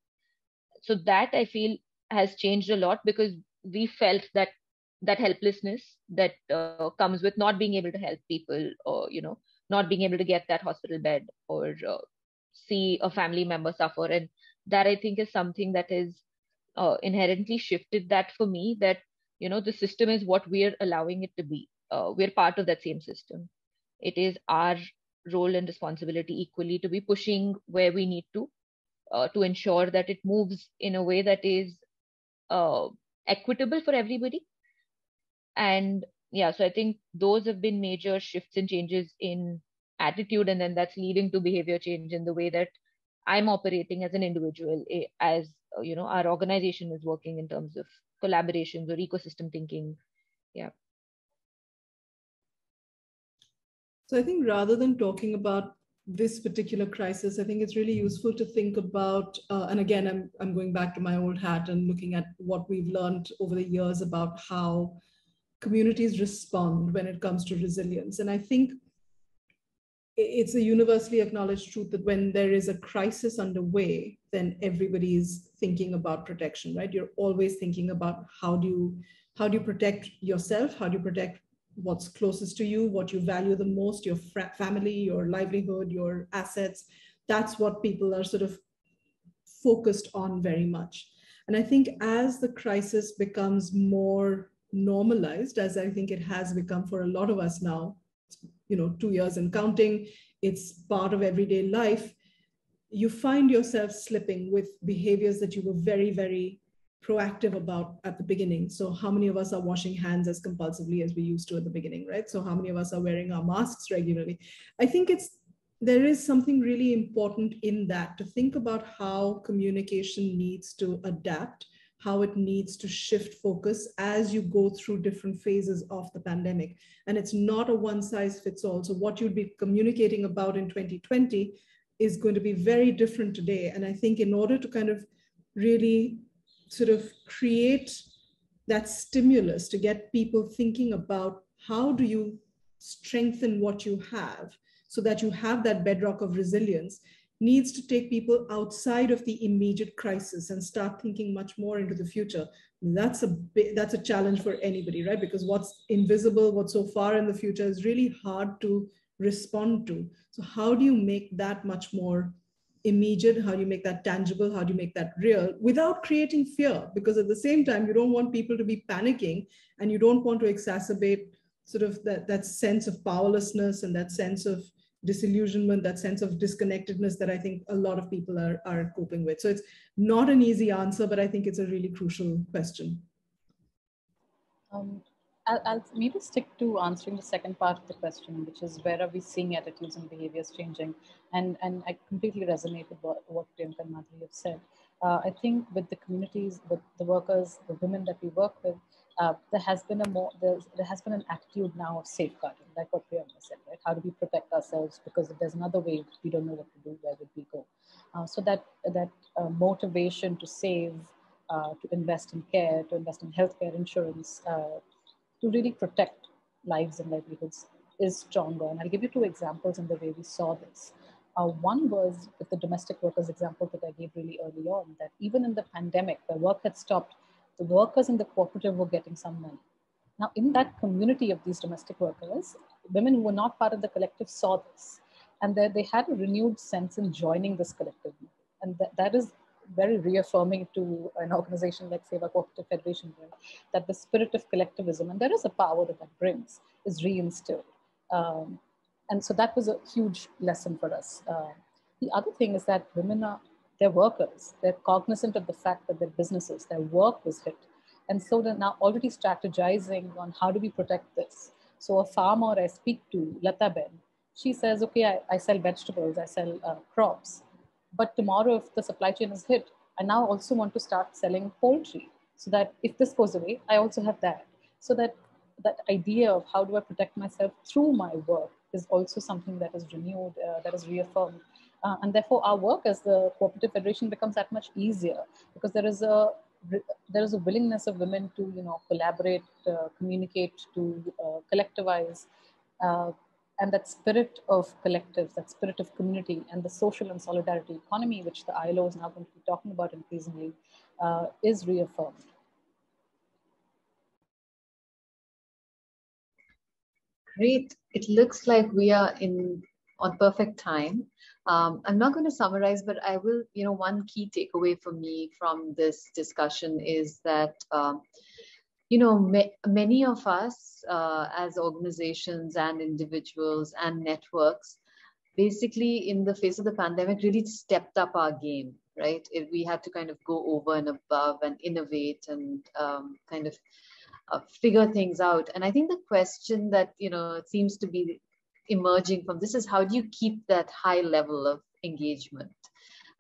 So that i feel has changed a lot because we felt that that helplessness that uh, comes with not being able to help people or you know not being able to get that hospital bed or uh, see a family member suffer and that i think is something that is uh, inherently shifted that for me that you know the system is what we're allowing it to be. Uh, we're part of that same system. It is our role and responsibility equally to be pushing where we need to uh, to ensure that it moves in a way that is uh, equitable for everybody. And yeah so i think those have been major shifts and changes in attitude and then that's leading to behavior change in the way that i'm operating as an individual eh, as uh, you know our organization is working in terms of collaborations or ecosystem thinking yeah So I think rather than talking about this particular crisis, I think it's really useful to think about, uh, and again, I'm, I'm going back to my old hat and looking at what we've learned over the years about how communities respond when it comes to resilience. And I think it's a universally acknowledged truth that when there is a crisis underway, then everybody is thinking about protection, right? You're always thinking about how do you how do you protect yourself? How do you protect what's closest to you, what you value the most, your family, your livelihood, your assets. That's what people are sort of focused on very much. And I think as the crisis becomes more normalized, as I think it has become for a lot of us now, you know, two years and counting, it's part of everyday life, you find yourself slipping with behaviors that you were very, very proactive about at the beginning. So how many of us are washing hands as compulsively as we used to at the beginning, right? So how many of us are wearing our masks regularly? I think it's there is something really important in that to think about how communication needs to adapt, how it needs to shift focus as you go through different phases of the pandemic. And it's not a one size fits all. So what you'd be communicating about in 2020 is going to be very different today. And I think in order to kind of really sort of create that stimulus to get people thinking about how do you strengthen what you have so that you have that bedrock of resilience needs to take people outside of the immediate crisis and start thinking much more into the future. That's a that's a challenge for anybody right? Because what's invisible what's so far in the future is really hard to respond to. So how do you make that much more immediate? How do you make that tangible? How do you make that real without creating fear? Because at the same time you don't want people to be panicking and you don't want to exacerbate sort of that, that sense of powerlessness and that sense of disillusionment, that sense of disconnectedness that I think a lot of people are, are coping with. So it's not an easy answer, but I think it's a really crucial question. Um, I'll, I'll, maybe stick to answering the second part of the question, which is where are we seeing attitudes and behaviors changing? And, and I completely resonate with what, what Priyanka and Madhuri have said. Uh, I think with the communities, with the workers, the women that we work with, uh, there has been a more there has been an attitude now of safeguarding, like what Priyanka said, right? How do we protect ourselves? Because if there's another way, we don't know what to do. Where would we go? Uh, so that that uh, motivation to save, uh, to invest in care, to invest in healthcare insurance, uh, to really protect lives and livelihoods is stronger. And I'll give you two examples in the way we saw this. Uh, one was with the domestic workers example that I gave really early on, that even in the pandemic, where work had stopped, the workers in the cooperative were getting some money. Now, in that community of these domestic workers, women who were not part of the collective saw this, and they, they had a renewed sense in joining this collective. And that, that is very reaffirming to an organization like SEWA Cooperative Federation, that the spirit of collectivism, and there is a power that that brings, is reinstilled. Um, and so that was a huge lesson for us. Uh, the other thing is that women are, they're workers. They're cognizant of the fact that their businesses, their work was hit. And so they're now already strategizing on how do we protect this. So a farmer I speak to, Lata Ben, she says, okay, I, I sell vegetables, I sell uh, crops. But tomorrow, if the supply chain is hit, I now also want to start selling poultry so that if this goes away, I also have that. So that that idea of how do I protect myself through my work is also something that is renewed, uh, that is reaffirmed. Uh, and therefore, our work as the cooperative federation becomes that much easier because there is a there is a willingness of women to you know collaborate, uh, communicate, to uh, collectivize, uh, and that spirit of collectives, that spirit of community, and the social and solidarity economy, which the ILO is now going to be talking about increasingly, uh, is reaffirmed. Great. It looks like we are in on perfect time. Um, I'm not going to summarize, but I will, you know, one key takeaway for me from this discussion is that um, you know, ma- many of us uh, as organizations and individuals and networks, basically in the face of the pandemic, really stepped up our game, right? It, we had to kind of go over and above and innovate and um, kind of uh, figure things out. And I think the question that, you know, seems to be emerging from this is how do you keep that high level of engagement?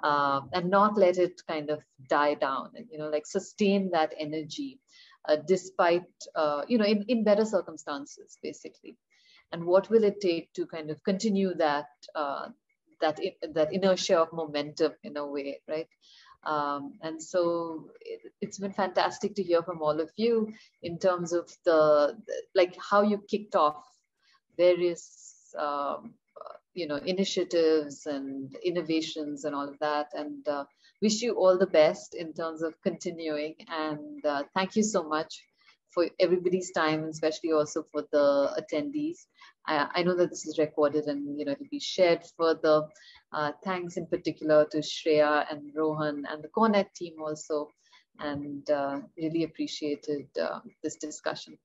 Uh, and not let it kind of die down you know like sustain that energy uh, despite, uh, you know, in, in better circumstances, basically. And what will it take to kind of continue that, uh, that, that inertia of momentum in a way, right? Um, and so it, has been fantastic to hear from all of you in terms of the, the like how you kicked off various um, you know initiatives and innovations and all of that. And uh, wish you all the best in terms of continuing. And uh, thank you so much for everybody's time especially also for the attendees. I, I, know that this is recorded and you know it'll be shared further. Uh, thanks in particular to shreya and rohan and the CoreNet team also. And uh, really appreciated uh, this discussion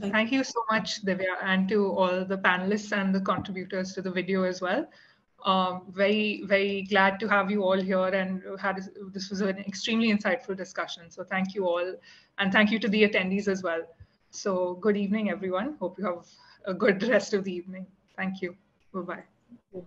Thank you so much, Divya, and to all the panelists and the contributors to the video as well. Um, very, very glad to have you all here and had this was an extremely insightful discussion. So thank you all, and thank you to the attendees as well. So good evening, everyone. Hope you have a good rest of the evening. Thank you. Bye-bye.